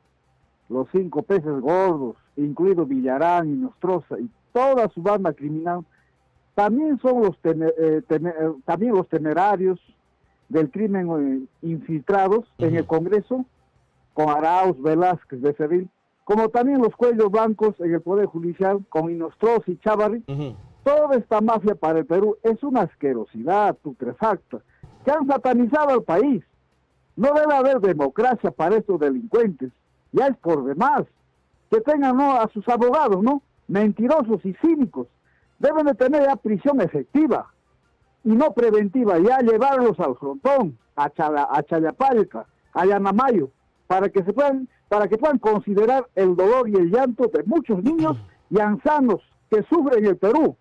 Speaker 5: Los cinco peces gordos, incluido Villarán y Nostroza y toda su banda criminal, también son los, eh, eh, también los temerarios del crimen eh, infiltrados en el Congreso, con Arauz, Velázquez de Sevilla, como también los cuellos blancos en el Poder Judicial, con Inostroz y Chávarri. Toda esta mafia para el Perú es una asquerosidad putrefacta, que han satanizado al país. No debe haber democracia para estos delincuentes, ya es por demás. Que tengan ¿no? a sus abogados, ¿no? Mentirosos y cínicos. Deben de tener ya prisión efectiva y no preventiva, ya llevarlos al frontón, a, Chala, a Chayapalca, a Yanamayo, para que se puedan, para que puedan considerar el dolor y el llanto de muchos niños y ancianos que sufren en el Perú.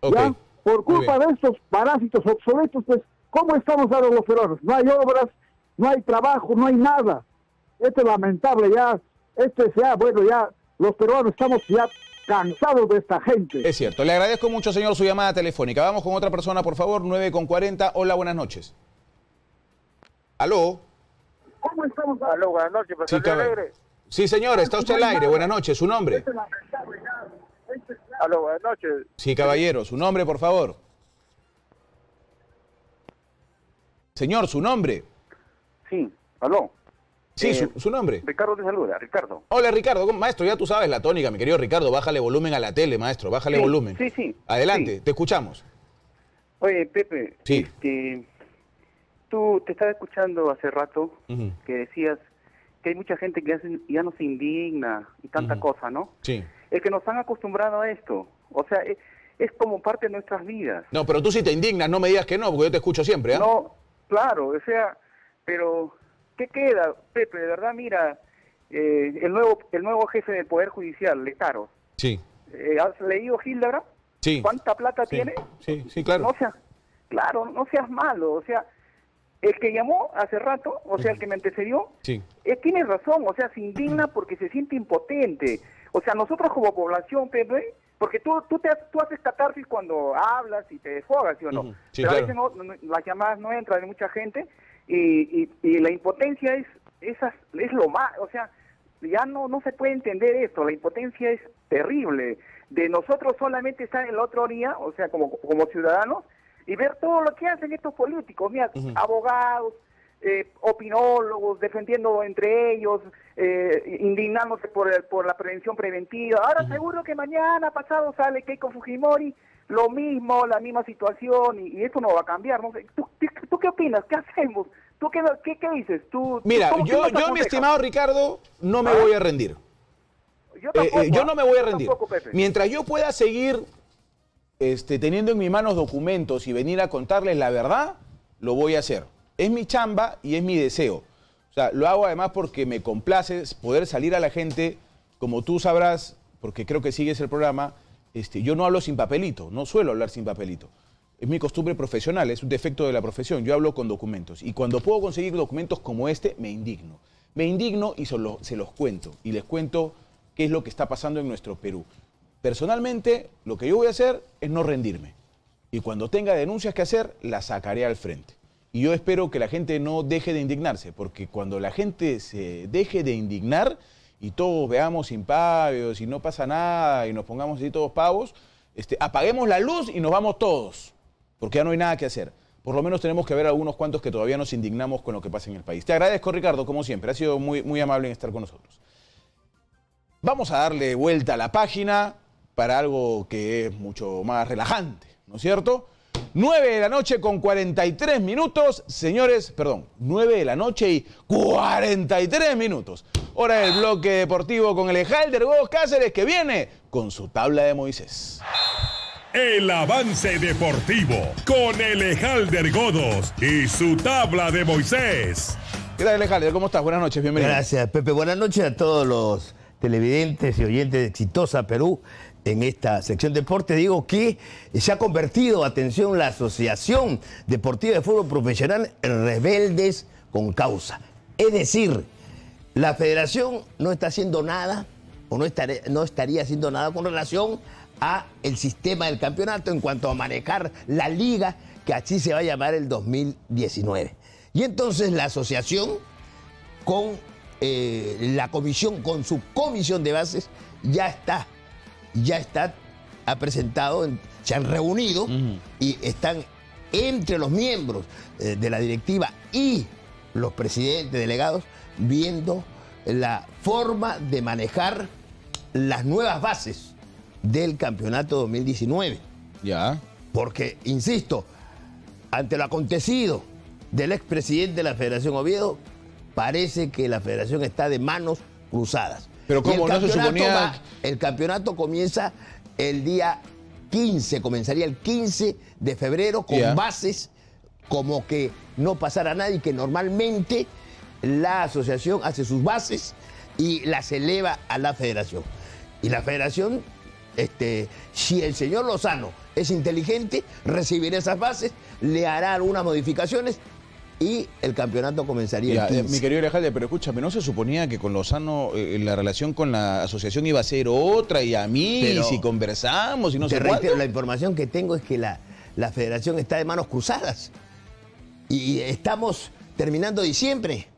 Speaker 5: ¿Ya? Por culpa de estos parásitos obsoletos, pues, ¿cómo estamos ahora los peruanos? No hay obras, no hay trabajo, no hay nada. Esto es lamentable ya, este sea, bueno, ya los peruanos estamos ya cansados de esta gente.
Speaker 1: Es cierto. Le agradezco mucho, señor, su llamada telefónica. Vamos con otra persona, por favor, 9 con 40. Hola, buenas noches. ¿Aló?
Speaker 6: ¿Cómo estamos? Aló, buenas noches,
Speaker 1: sí, Sí, señor, está usted al aire. Buenas noches, su nombre.
Speaker 6: Aló, buenas noches.
Speaker 1: Sí, caballero, su nombre, por favor. Señor, su nombre.
Speaker 6: Sí, aló.
Speaker 1: Sí, eh, su, nombre.
Speaker 6: Ricardo te saluda, Ricardo.
Speaker 1: Hola, Ricardo. Maestro, ya tú sabes la tónica, mi querido Ricardo. Bájale volumen a la tele, maestro. Bájale volumen.
Speaker 6: Sí, sí.
Speaker 1: Adelante, te escuchamos.
Speaker 6: Oye, Pepe.
Speaker 1: Sí.
Speaker 6: Este, tú te estaba escuchando hace rato que decías que hay mucha gente que ya, no se indigna y tanta cosa, ¿no?
Speaker 1: Sí.
Speaker 6: Es que nos han acostumbrado a esto. O sea, es, como parte de nuestras vidas.
Speaker 1: No, pero tú sí te indignas, no me digas que no, porque yo te escucho siempre, ¿ah?
Speaker 6: No, claro, o sea, pero ¿Qué queda, Pepe? De verdad, mira, eh, el nuevo el nuevo jefe del Poder Judicial, Letaro.
Speaker 1: Sí.
Speaker 6: Eh, ¿Has leído Hildebra?
Speaker 1: Sí.
Speaker 6: ¿Cuánta plata tiene?
Speaker 1: Sí, sí, claro.
Speaker 6: No seas, claro, no seas malo, o sea, el que llamó hace rato, o sea, el que me antecedió,
Speaker 1: sí.
Speaker 6: Eh, tiene razón, o sea, se indigna porque se siente impotente. O sea, nosotros como población, Pepe, porque tú, tú, te, tú haces catarsis cuando hablas y te desfogas, ¿sí o no?
Speaker 1: Pero a
Speaker 6: veces las llamadas no entran de mucha gente y, y, la impotencia es, esas, es lo más, o sea, ya no, no se puede entender esto, la impotencia es terrible. De nosotros solamente estar en la otra orilla, o sea, como, como ciudadanos, y ver todo lo que hacen estos políticos, mira, abogados, eh, opinólogos, defendiendo entre ellos, eh, indignándose por, por la prevención preventiva. Ahora seguro que mañana, pasado, sale Keiko Fujimori, lo mismo, la misma situación, y, esto no va a cambiar. ¿no? ¿Tú, ¿Tú, qué opinas? ¿Qué hacemos? ¿Tú qué, qué, dices? ¿Tú,
Speaker 1: Mira, yo, yo mi estimado Ricardo, no me ¿Ah? voy a rendir. Yo, eh, eh, yo no me voy a rendir. Mientras yo pueda seguir este, teniendo en mis manos documentos y venir a contarles la verdad, lo voy a hacer. Es mi chamba y es mi deseo. O sea, lo hago además porque me complace poder salir a la gente, como tú sabrás, porque creo que sigues el programa, este, yo no hablo sin papelito, no suelo hablar sin papelito. Es mi costumbre profesional, es un defecto de la profesión. Yo hablo con documentos. Y cuando puedo conseguir documentos como este, me indigno. Me indigno y se los cuento. Y les cuento qué es lo que está pasando en nuestro Perú. Personalmente, lo que yo voy a hacer es no rendirme. Y cuando tenga denuncias que hacer, las sacaré al frente. Y yo espero que la gente no deje de indignarse, porque cuando la gente se deje de indignar y todos veamos impávidos y no pasa nada y nos pongamos así todos pavos, este, apaguemos la luz y nos vamos todos, porque ya no hay nada que hacer. Por lo menos tenemos que ver algunos cuantos que todavía nos indignamos con lo que pasa en el país. Te agradezco, Ricardo, como siempre. Ha sido muy, muy amable en estar con nosotros. Vamos a darle vuelta a la página para algo que es mucho más relajante, ¿no es cierto? 9 de la noche con 43 minutos, señores, perdón, 9 de la noche y 43 minutos. Hora del bloque deportivo con el Ejalder Gómez Cáceres que viene con su tabla de Moisés.
Speaker 7: El avance deportivo con el Ejalder Godos y su tabla de Moisés.
Speaker 1: ¿Qué tal, Ejalder? ¿Cómo estás? Buenas noches, bienvenido.
Speaker 8: Gracias, Pepe. Buenas noches a todos los televidentes y oyentes de Exitosa Perú. En esta sección deporte digo que se ha convertido, atención, la Asociación Deportiva de Fútbol Profesional en rebeldes con causa. Es decir, la federación no está haciendo nada o no, estaría, no estaría haciendo nada con relación a el sistema del campeonato en cuanto a manejar la liga que así se va a llamar el 2019. Y entonces la asociación con eh, la comisión, con su comisión de bases, ya está, ya está, ha presentado, se han reunido y están entre los miembros eh, de la directiva y los presidentes delegados viendo la forma de manejar las nuevas bases del campeonato 2019.
Speaker 1: Ya.
Speaker 8: Porque, insisto, ante lo acontecido del expresidente de la Federación Oviedo, parece que la federación está de manos cruzadas.
Speaker 1: Pero como no se suponía...
Speaker 8: el campeonato comienza el día 15, comenzaría el 15 de febrero con bases como que no pasara nada y que normalmente la asociación hace sus bases y las eleva a la federación. Y la federación, este, si el señor Lozano es inteligente, recibirá esas bases, le hará algunas modificaciones y el campeonato comenzaría el 15.
Speaker 1: Eh, mi querido Alejandro, pero escúchame, ¿no se suponía que con Lozano eh, la relación con la asociación iba a ser otra y a mí, si conversamos y no sé
Speaker 8: reitero, la información que tengo es que la, la federación está de manos cruzadas y estamos terminando diciembre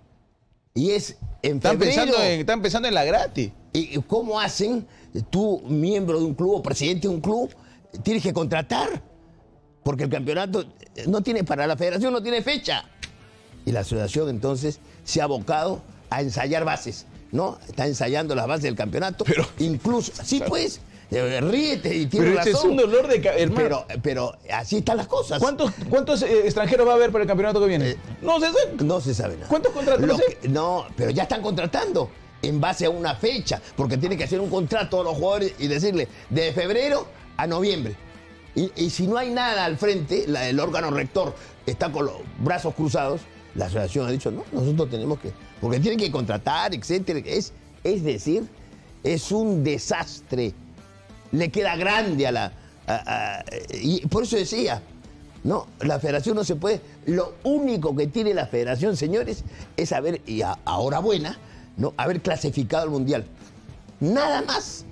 Speaker 8: y es en
Speaker 1: están Pensando en, están pensando en la gratis.
Speaker 8: ¿Y cómo hacen? Tú, miembro de un club o presidente de un club, tienes que contratar. Porque el campeonato no tiene, para la federación no tiene fecha. Y la asociación entonces se ha abocado a ensayar bases, ¿no? Está ensayando las bases del campeonato. Pero, Incluso, sí, pues, eh, ríete y tiene
Speaker 1: pero es un dolor de
Speaker 8: pero, pero así están las cosas.
Speaker 1: ¿Cuántos, cuántos eh, extranjeros va a haber para el campeonato que viene?
Speaker 8: Eh, no se sabe. No se sabe nada.
Speaker 1: ¿Cuántos contratos?
Speaker 8: no, pero ya están contratando en base a una fecha, porque tiene que hacer un contrato a los jugadores y decirle de febrero a noviembre. Y, si no hay nada al frente, el órgano rector está con los brazos cruzados, la asociación ha dicho, no, nosotros tenemos que, porque tienen que contratar, etcétera. Es, es decir, es un desastre. Le queda grande a la... y por eso decía, no, la federación no se puede. Lo único que tiene la federación, señores, es haber, y ahora buena, ¿no? haber clasificado al mundial. Nada más.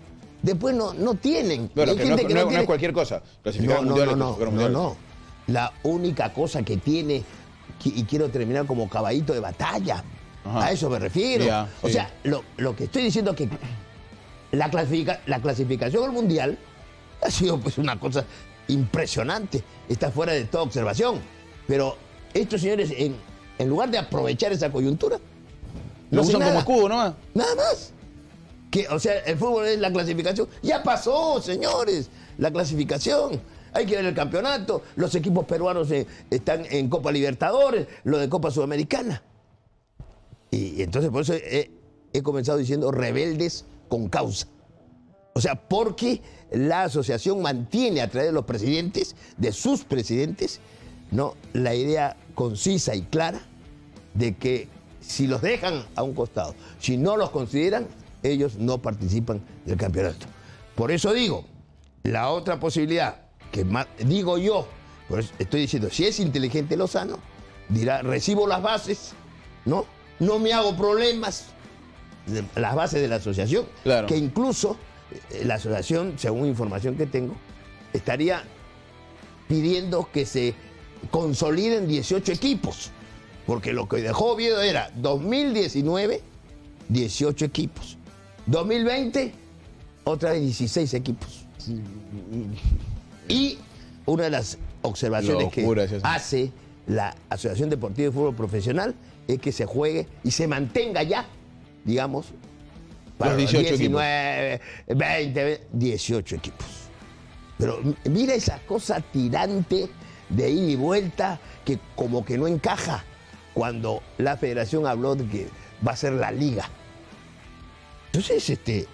Speaker 8: Después no, no tienen.
Speaker 1: Pero que, no, es cualquier cosa. Clasificar al mundial
Speaker 8: no, no, no, La única cosa que tiene, y quiero terminar como caballito de batalla, a eso me refiero. o sea, lo, que estoy diciendo es que la, la clasificación al mundial ha sido pues una cosa impresionante. Está fuera de toda observación. Pero estos señores, en, en lugar de aprovechar esa coyuntura,
Speaker 1: lo usan como escudo, ¿no?
Speaker 8: Nada más. Que, o sea, el fútbol es la clasificación. Ya pasó, señores, la clasificación. Hay que ver el campeonato. Los equipos peruanos eh, están en Copa Libertadores, lo de Copa Sudamericana. Y, entonces por eso he, he, comenzado diciendo rebeldes con causa. O sea, porque la asociación mantiene a través de los presidentes, de sus presidentes, ¿no? la idea concisa y clara de que si los dejan a un costado, si no los consideran, ellos no participan del campeonato. Por eso digo, la otra posibilidad, que digo yo, estoy diciendo, si es inteligente Lozano, dirá, recibo las bases, ¿no? No me hago problemas, las bases de la asociación, que incluso eh, la asociación, según información que tengo, estaría pidiendo que se consoliden 18 equipos. Porque lo que dejó Oviedo era 2019, 18 equipos. 2020, otra vez 16 equipos. Y una de las observaciones que hace la Asociación Deportiva de Fútbol Profesional es que se juegue y se mantenga ya, digamos, para los 18 19, 20, 18 equipos. Pero mira esa cosa tirante de ida y vuelta que como que no encaja cuando la federación habló de que va a ser la liga. Entonces, este,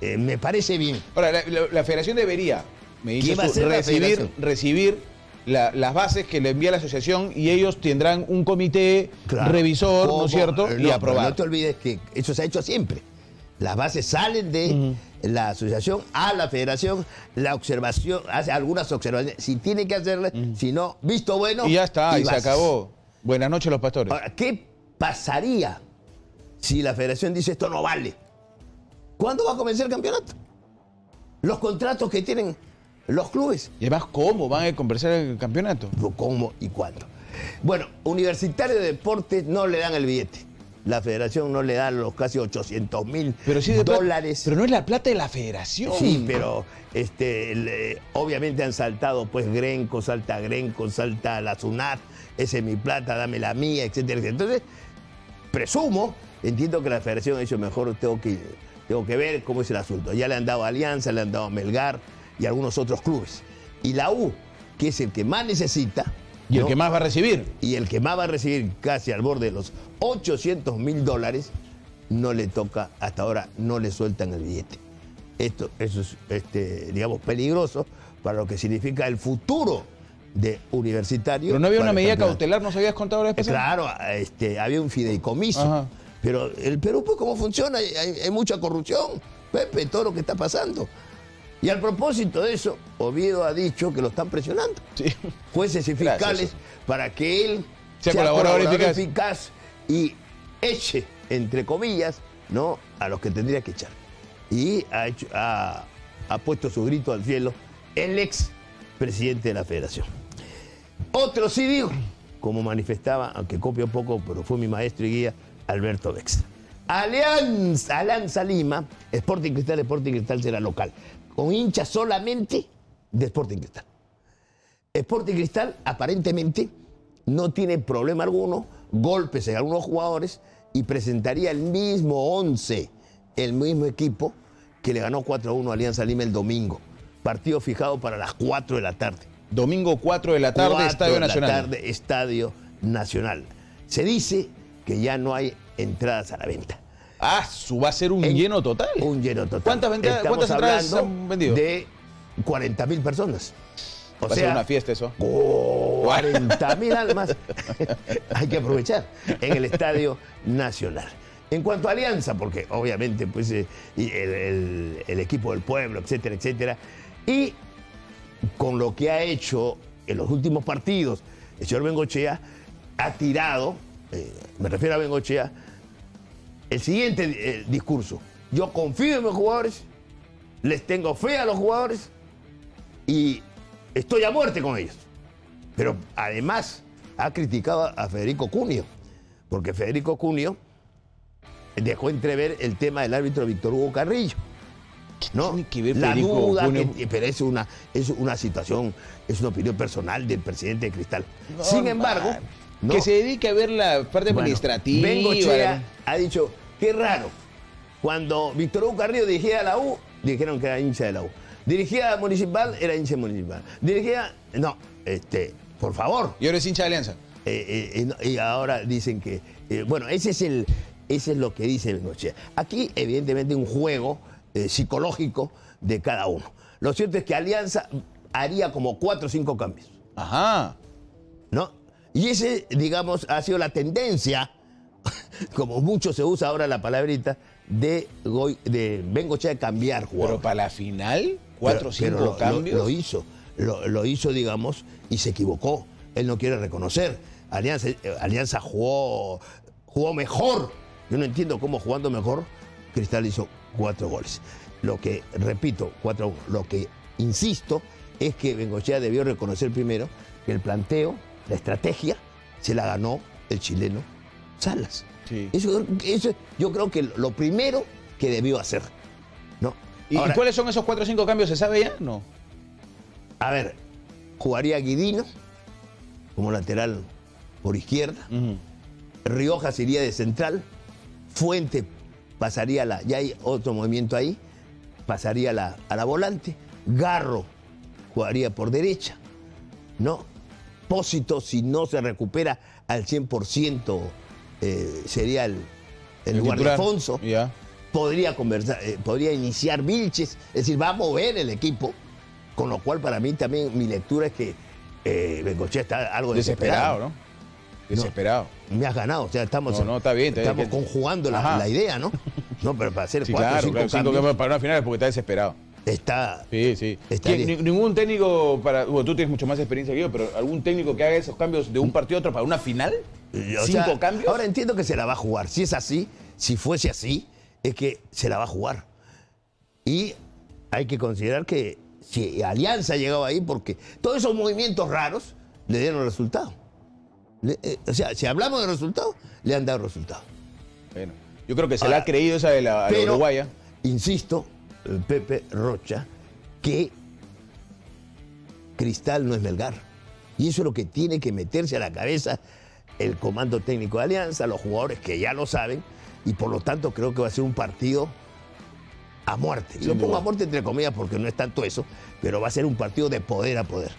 Speaker 8: eh, me parece bien.
Speaker 1: Ahora, la, la- la federación debería, me dice
Speaker 8: ¿Qué va a la
Speaker 1: recibir, recibir la- las bases que le envía la asociación y ellos tendrán un comité
Speaker 8: Claro.
Speaker 1: revisor, ¿no es cierto?
Speaker 8: Eh,
Speaker 1: y aprobar.
Speaker 8: No te olvides que eso se ha hecho siempre. Las bases salen de la asociación a la federación, la observación, hace algunas observaciones. Si tiene que hacerle, si no, visto bueno.
Speaker 1: y ya está, y, se acabó. Buenas noches, los pastores.
Speaker 8: Ahora, ¿qué pasaría si la federación dice esto no vale? ¿Cuándo va a comenzar el campeonato? Los contratos que tienen los clubes.
Speaker 1: Y además, ¿cómo van a conversar el campeonato?
Speaker 8: ¿Cómo y cuándo? Bueno, Universitario de Deportes no le dan el billete. La federación no le da los casi 800 mil
Speaker 1: sí
Speaker 8: dólares.
Speaker 1: Pero no es la plata de la federación.
Speaker 8: Sí, pero este, le- obviamente han saltado pues Grenco, salta Grenco, salta la SUNAT, esa es mi plata, dame la mía, etcétera, etcétera. Entonces, presumo, entiendo que la federación ha dicho mejor, tengo que, tengo que ver cómo es el asunto. Ya le han dado a Alianza, le han dado a Melgar y algunos otros clubes. Y la U, que es el que más necesita.
Speaker 1: Y el
Speaker 8: ¿no?
Speaker 1: que más va a recibir.
Speaker 8: y el que más va a recibir casi al borde de los 800 mil dólares, no le toca, hasta ahora no le sueltan el billete. Esto, eso es, este, digamos, peligroso para lo que significa el futuro de universitario.
Speaker 1: Pero no había una medida cautelar, ¿nos habías contado la vez
Speaker 8: Eh,
Speaker 1: pasada?
Speaker 8: Claro, este, había un fideicomiso.
Speaker 1: Ajá.
Speaker 8: Pero el Perú, pues, ¿cómo funciona? Hay mucha corrupción, Pepe, todo lo que está pasando. Y al propósito de eso, Oviedo ha dicho que lo están presionando.
Speaker 1: Sí.
Speaker 8: Jueces y
Speaker 1: Gracias.
Speaker 8: fiscales para que él
Speaker 1: Sea colaborador eficaz.
Speaker 8: eficaz y eche, entre comillas, ¿no? a los que tendría que echar. Y ha, hecho- ha- ha puesto su grito al cielo el ex presidente de la federación. Otro sí digo, como manifestaba, aunque copia poco, pero fue mi maestro y guía, Alberto Vex. Alianza, Alianza Lima, Sporting Cristal, Sporting Cristal será local, con hinchas solamente de Sporting Cristal. Sporting Cristal aparentemente no tiene problema alguno, golpes en algunos jugadores y presentaría el mismo 11, el mismo equipo que le ganó 4-1 a Alianza Lima el domingo. Partido fijado para las 4 de la tarde.
Speaker 1: Domingo 4 de la tarde,
Speaker 8: 4
Speaker 1: Estadio
Speaker 8: de la tarde, Estadio Nacional. Se dice que ya no hay entradas a la venta.
Speaker 1: Ah, su va a ser un
Speaker 8: En-
Speaker 1: lleno total.
Speaker 8: Un lleno total.
Speaker 1: ¿Cuántas venta-
Speaker 8: Estamos
Speaker 1: cuántas entradas han vendido?
Speaker 8: De 40 mil personas. O
Speaker 1: va a ser una fiesta eso.
Speaker 8: 40 mil almas. Hay que aprovechar en el Estadio Nacional. En cuanto a Alianza, porque obviamente pues, eh, y el, el- el equipo del pueblo, etcétera, etcétera, y con lo que ha hecho en los últimos partidos, el señor Bengochea ha tirado, eh, me refiero a Bengochea, el siguiente eh, discurso. Yo confío en mis jugadores, les tengo fe a los jugadores y estoy a muerte con ellos. Pero además ha criticado a Federico Cunio, porque Federico Cunio dejó entrever el tema del árbitro Víctor Hugo Carrillo. ¿no?
Speaker 1: que ver
Speaker 8: La
Speaker 1: Federico
Speaker 8: duda, que- pero es una, es una situación, es una opinión personal del presidente de Cristal. Sin embargo, ¿no?
Speaker 1: Que se dedique a ver la parte
Speaker 8: Bueno,
Speaker 1: administrativa.
Speaker 8: Bengochea ha dicho, qué raro, cuando Víctor Hugo Carrillo dirigía a la U, dijeron que era hincha de la U. Dirigía a Municipal, era hincha Municipal. Dirigía, no, este, por favor.
Speaker 1: Y ahora es hincha de Alianza.
Speaker 8: Eh, eh, y no- y ahora dicen que, eh, bueno, ese es el, ese es lo que dice Bengochea. Aquí, evidentemente, un juego eh, psicológico de cada uno. Lo cierto es que Alianza haría como cuatro o cinco cambios.
Speaker 1: Ajá.
Speaker 8: ¿no? Y ese, digamos, ha sido la tendencia, como mucho se usa ahora la palabrita, de, Goy- de Bengochea cambiar
Speaker 1: Pero
Speaker 8: jugadores.
Speaker 1: para la final, cuatro o
Speaker 8: Pero- pero
Speaker 1: cinco
Speaker 8: lo-
Speaker 1: cambios.
Speaker 8: Lo, hizo, lo, lo hizo, digamos, y se equivocó. Él no quiere reconocer. Alianza, eh, Alianza jugó, jugó mejor. Yo no entiendo cómo jugando mejor, Cristal hizo cuatro goles. Lo que, repito, cuatro, lo que insisto es que Bengochea debió reconocer primero que el planteo, la estrategia, se la ganó el chileno Salas.
Speaker 1: Sí.
Speaker 8: Eso, eso yo creo que lo primero que debió hacer. ¿no?
Speaker 1: ¿Y, cuáles son esos cuatro o cinco cambios? ¿Se sabe ya? No.
Speaker 8: a ver, jugaría Guidino como lateral por izquierda. Riojas iría de central. Fuente pasaría a la. Ya hay otro movimiento ahí. Pasaría a la, a la volante. Garro jugaría por derecha. ¿No? Pósito, si no se recupera al 100%, eh, sería el, el
Speaker 1: El
Speaker 8: lugar de. Alfonso. Podría conversar, eh, podría iniciar Vilches, es decir, va a mover el equipo, con lo cual para mí también mi lectura es que eh, Bengochea está algo desesperado.
Speaker 1: Desesperado, ¿no? Desesperado.
Speaker 8: Me has ganado, o sea, estamos,
Speaker 1: No, no, está bien, está bien,
Speaker 8: estamos
Speaker 1: que-
Speaker 8: conjugando la, la idea, ¿no? No, pero para hacer
Speaker 1: Sí,
Speaker 8: cuatro
Speaker 1: claro,
Speaker 8: cinco
Speaker 1: claro, cinco
Speaker 8: cambios,
Speaker 1: cambios para una final es porque está desesperado.
Speaker 8: está...
Speaker 1: Sí, sí.
Speaker 8: Está
Speaker 1: ¿Quién-
Speaker 8: bien.
Speaker 1: ni- ningún técnico para. Bueno, tú tienes mucho más experiencia que yo, pero algún técnico que haga esos cambios de un partido a otro para una final? ¿Cinco cambios?
Speaker 8: Ahora entiendo que se la va a jugar. Si es así, si fuese así, es que se la va a jugar. Y hay que considerar que si Alianza ha llegado ahí, porque todos esos movimientos raros le dieron resultado. Le- eh, o sea, si hablamos de resultados, le han dado resultado.
Speaker 1: Bueno, yo creo que se
Speaker 8: Ahora,
Speaker 1: la ha creído esa de la, uruguaya.
Speaker 8: insisto, eh, Pepe Rocha, que Cristal no es Melgar. Y eso es lo que tiene que meterse a la cabeza el comando técnico de Alianza, los jugadores que ya lo saben, y por lo tanto creo que va a ser un partido a muerte. Lo pongo a muerte entre comillas porque no es tanto eso, pero va a ser un partido de poder a poder.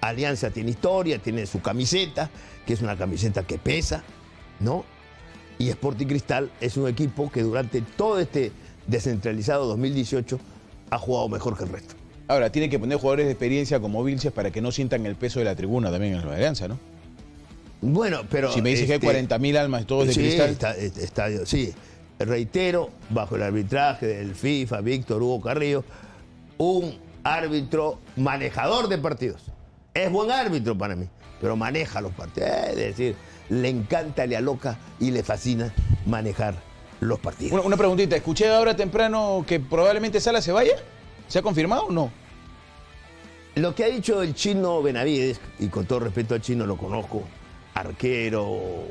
Speaker 8: Alianza tiene historia, tiene su camiseta, que es una camiseta que pesa, ¿no? Y Sporting Cristal es un equipo que durante todo este descentralizado 2018 ha jugado mejor que el resto.
Speaker 1: Ahora, tiene que poner jugadores de experiencia como Vilches para que no sientan el peso de la tribuna también en la alianza, ¿no?
Speaker 8: Bueno, pero.
Speaker 1: Si me dices que hay
Speaker 8: este,
Speaker 1: 40.000 almas todos de
Speaker 8: sí,
Speaker 1: cristal.
Speaker 8: está- está- sí, reitero, bajo el arbitraje del FIFA, Víctor Hugo Carrillo, un árbitro manejador de partidos. Es buen árbitro para mí, pero maneja los partidos. Es decir, le encanta, le aloca y le fascina manejar los partidos.
Speaker 1: Una, una preguntita, escuché ahora temprano que probablemente Sala se vaya. ¿Se ha confirmado o no?
Speaker 8: Lo que ha dicho el chino Benavides, y con todo respeto al chino lo conozco, arquero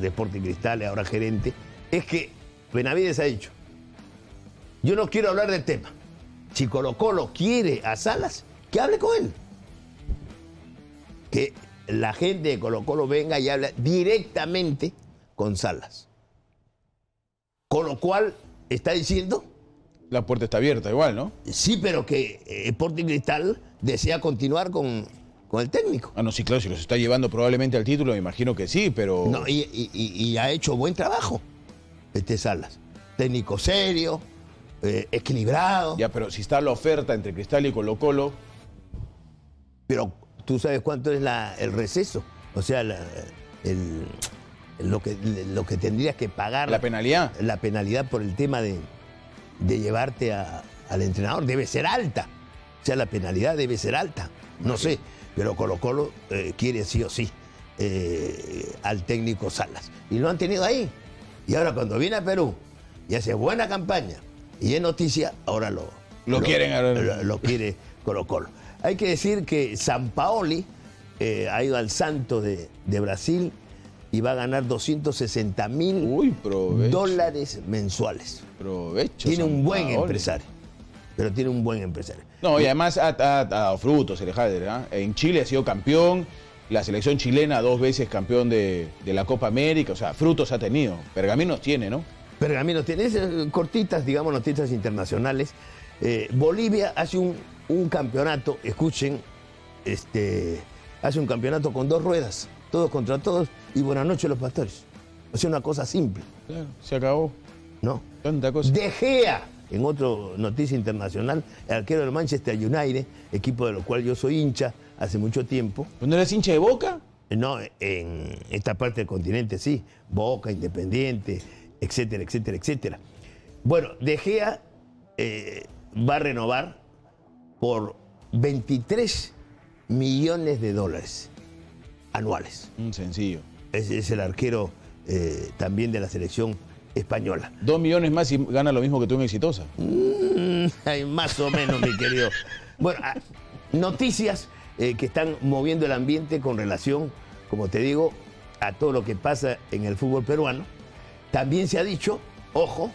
Speaker 8: de Sporting Cristal, y ahora gerente, es que Benavides ha dicho, yo no quiero hablar del tema. Si Colo Colo quiere a Salas, que hable con él. Que la gente de Colo Colo venga y hable directamente con Salas. Con lo cual está diciendo
Speaker 1: La puerta está abierta igual, ¿no?
Speaker 8: Sí, pero que eh, Sporting Cristal desea continuar con, con el técnico.
Speaker 1: Ah, no, sí, claro, si los está llevando probablemente al título, me imagino que sí, pero...
Speaker 8: No, y, y- y- y ha hecho buen trabajo este Salas. Técnico serio, eh, equilibrado.
Speaker 1: Ya, pero si está la oferta entre Cristal y Colo Colo,
Speaker 8: Pero tú sabes cuánto es la- el receso. O sea, la- el- lo, que, lo que tendrías que pagar.
Speaker 1: la penalidad.
Speaker 8: la penalidad por el tema de, de llevarte a- al entrenador debe ser alta. O sea, la penalidad debe ser alta. No sé, pero Colo Colo eh, quiere sí o sí eh, al técnico Salas. Y lo han tenido ahí. Y ahora cuando viene a Perú y hace buena campaña y es noticia, ahora lo,
Speaker 1: Lo quieren.
Speaker 8: Lo, lo quiere Colo Colo. Hay que decir que San Paoli eh, ha ido al Santo de, de Brasil y va a ganar 260 mil dólares mensuales.
Speaker 1: Provecho.
Speaker 8: Tiene un buen
Speaker 1: Sampaoli.
Speaker 8: empresario. Pero tiene un buen empresario.
Speaker 1: No, y además ha, ha- ha dado frutos, el ¿ah? En Chile ha sido campeón, la selección chilena dos veces campeón de, de la Copa América, o sea, frutos ha tenido. Pergaminos tiene, ¿no?
Speaker 8: Pergamino tiene esas cortitas, digamos, noticias internacionales. Eh, Bolivia hace un, un campeonato, escuchen, este, hace un campeonato con dos ruedas, todos contra todos, y buenas noches los pastores. O sea, una cosa simple,
Speaker 1: Claro, se acabó.
Speaker 8: ¿no?
Speaker 1: Tanta cosa.
Speaker 8: De Gea, en otra noticia internacional, el arquero del Manchester United, equipo de lo cual yo soy hincha hace mucho tiempo.
Speaker 1: ¿No eres hincha de boca?
Speaker 8: No, en esta parte del continente sí, Boca, Independiente, etcétera, etcétera, etcétera. Bueno, De Gea eh, va a renovar por 23 millones de dólares anuales.
Speaker 1: Un sencillo.
Speaker 8: Es, es el arquero eh, también de la selección española.
Speaker 1: Dos millones más y gana lo mismo que tú en Exitosa.
Speaker 8: Mm, más o menos, mi querido. Bueno, ah, noticias eh, que están moviendo el ambiente con relación, como te digo, a todo lo que pasa en el fútbol peruano. También se ha dicho, ojo,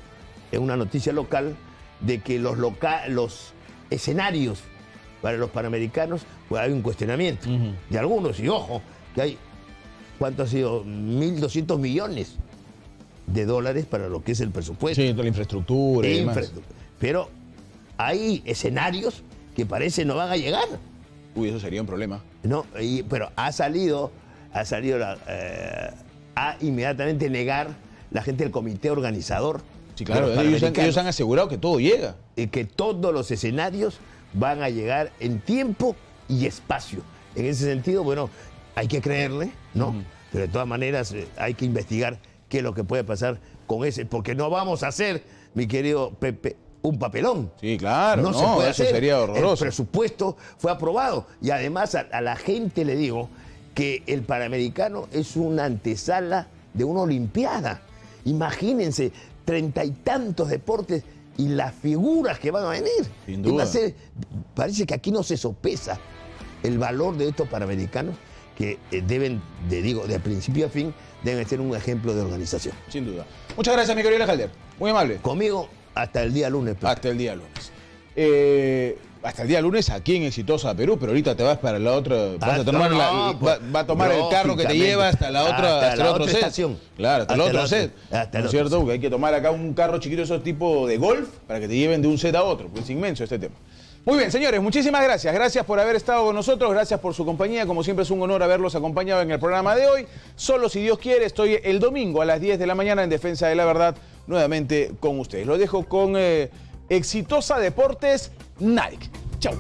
Speaker 8: en una noticia local, de que los, loca- los escenarios para los panamericanos, pues hay un cuestionamiento de algunos, y ojo, que hay, ¿cuánto ha sido? 1.200 millones de dólares para lo que es el presupuesto.
Speaker 1: Sí, toda la infraestructura y demás.
Speaker 8: Infraestructura. Pero hay escenarios que parece no van a llegar.
Speaker 1: Uy, eso sería un problema.
Speaker 8: ¿no? Y- pero ha salido, ha salido la, eh, a inmediatamente negar la gente del comité organizador
Speaker 1: Sí, claro, ellos han, asegurado que todo llega.
Speaker 8: Y que todos los escenarios van a llegar en tiempo y espacio. En ese sentido, bueno, hay que creerle, ¿no? Pero de todas maneras eh, hay que investigar qué es lo que puede pasar con ese, porque no vamos a hacer, mi querido Pepe, un papelón.
Speaker 1: Sí, claro, no, se puede eso sería horroroso.
Speaker 8: El presupuesto fue aprobado y además a, la gente le digo que el Panamericano es una antesala de una Olimpiada. Imagínense, treinta y tantos deportes y las figuras que van a venir.
Speaker 1: Sin duda.
Speaker 8: parece que aquí no se sopesa el valor de estos Panamericanos que eh, deben, de, digo, de principio a fin, deben ser un ejemplo de organización.
Speaker 1: Sin duda. Muchas gracias, mi querido Jalder. Muy amable.
Speaker 8: Conmigo hasta el día lunes.
Speaker 1: Hasta el día lunes. Eh, hasta el día lunes aquí en Exitosa Perú, pero ahorita te vas para la otra. Vas a tomar, pues, va, a tomar el carro que te lleva hasta la otra, hasta, la otra estación. Claro, hasta, el otro set. ¿No es cierto? Porque hay que tomar acá un carro chiquito, esos tipo de golf, para que te lleven de un set a otro. Pues es inmenso este tema. Muy bien, señores, muchísimas gracias. Gracias por haber estado con nosotros, gracias por su compañía. Como siempre es un honor haberlos acompañado en el programa de hoy. Solo si Dios quiere, estoy el domingo a las 10 de la mañana en Defensa de la Verdad, nuevamente con ustedes. Lo dejo con eh, Exitosa Deportes Nike. Chao.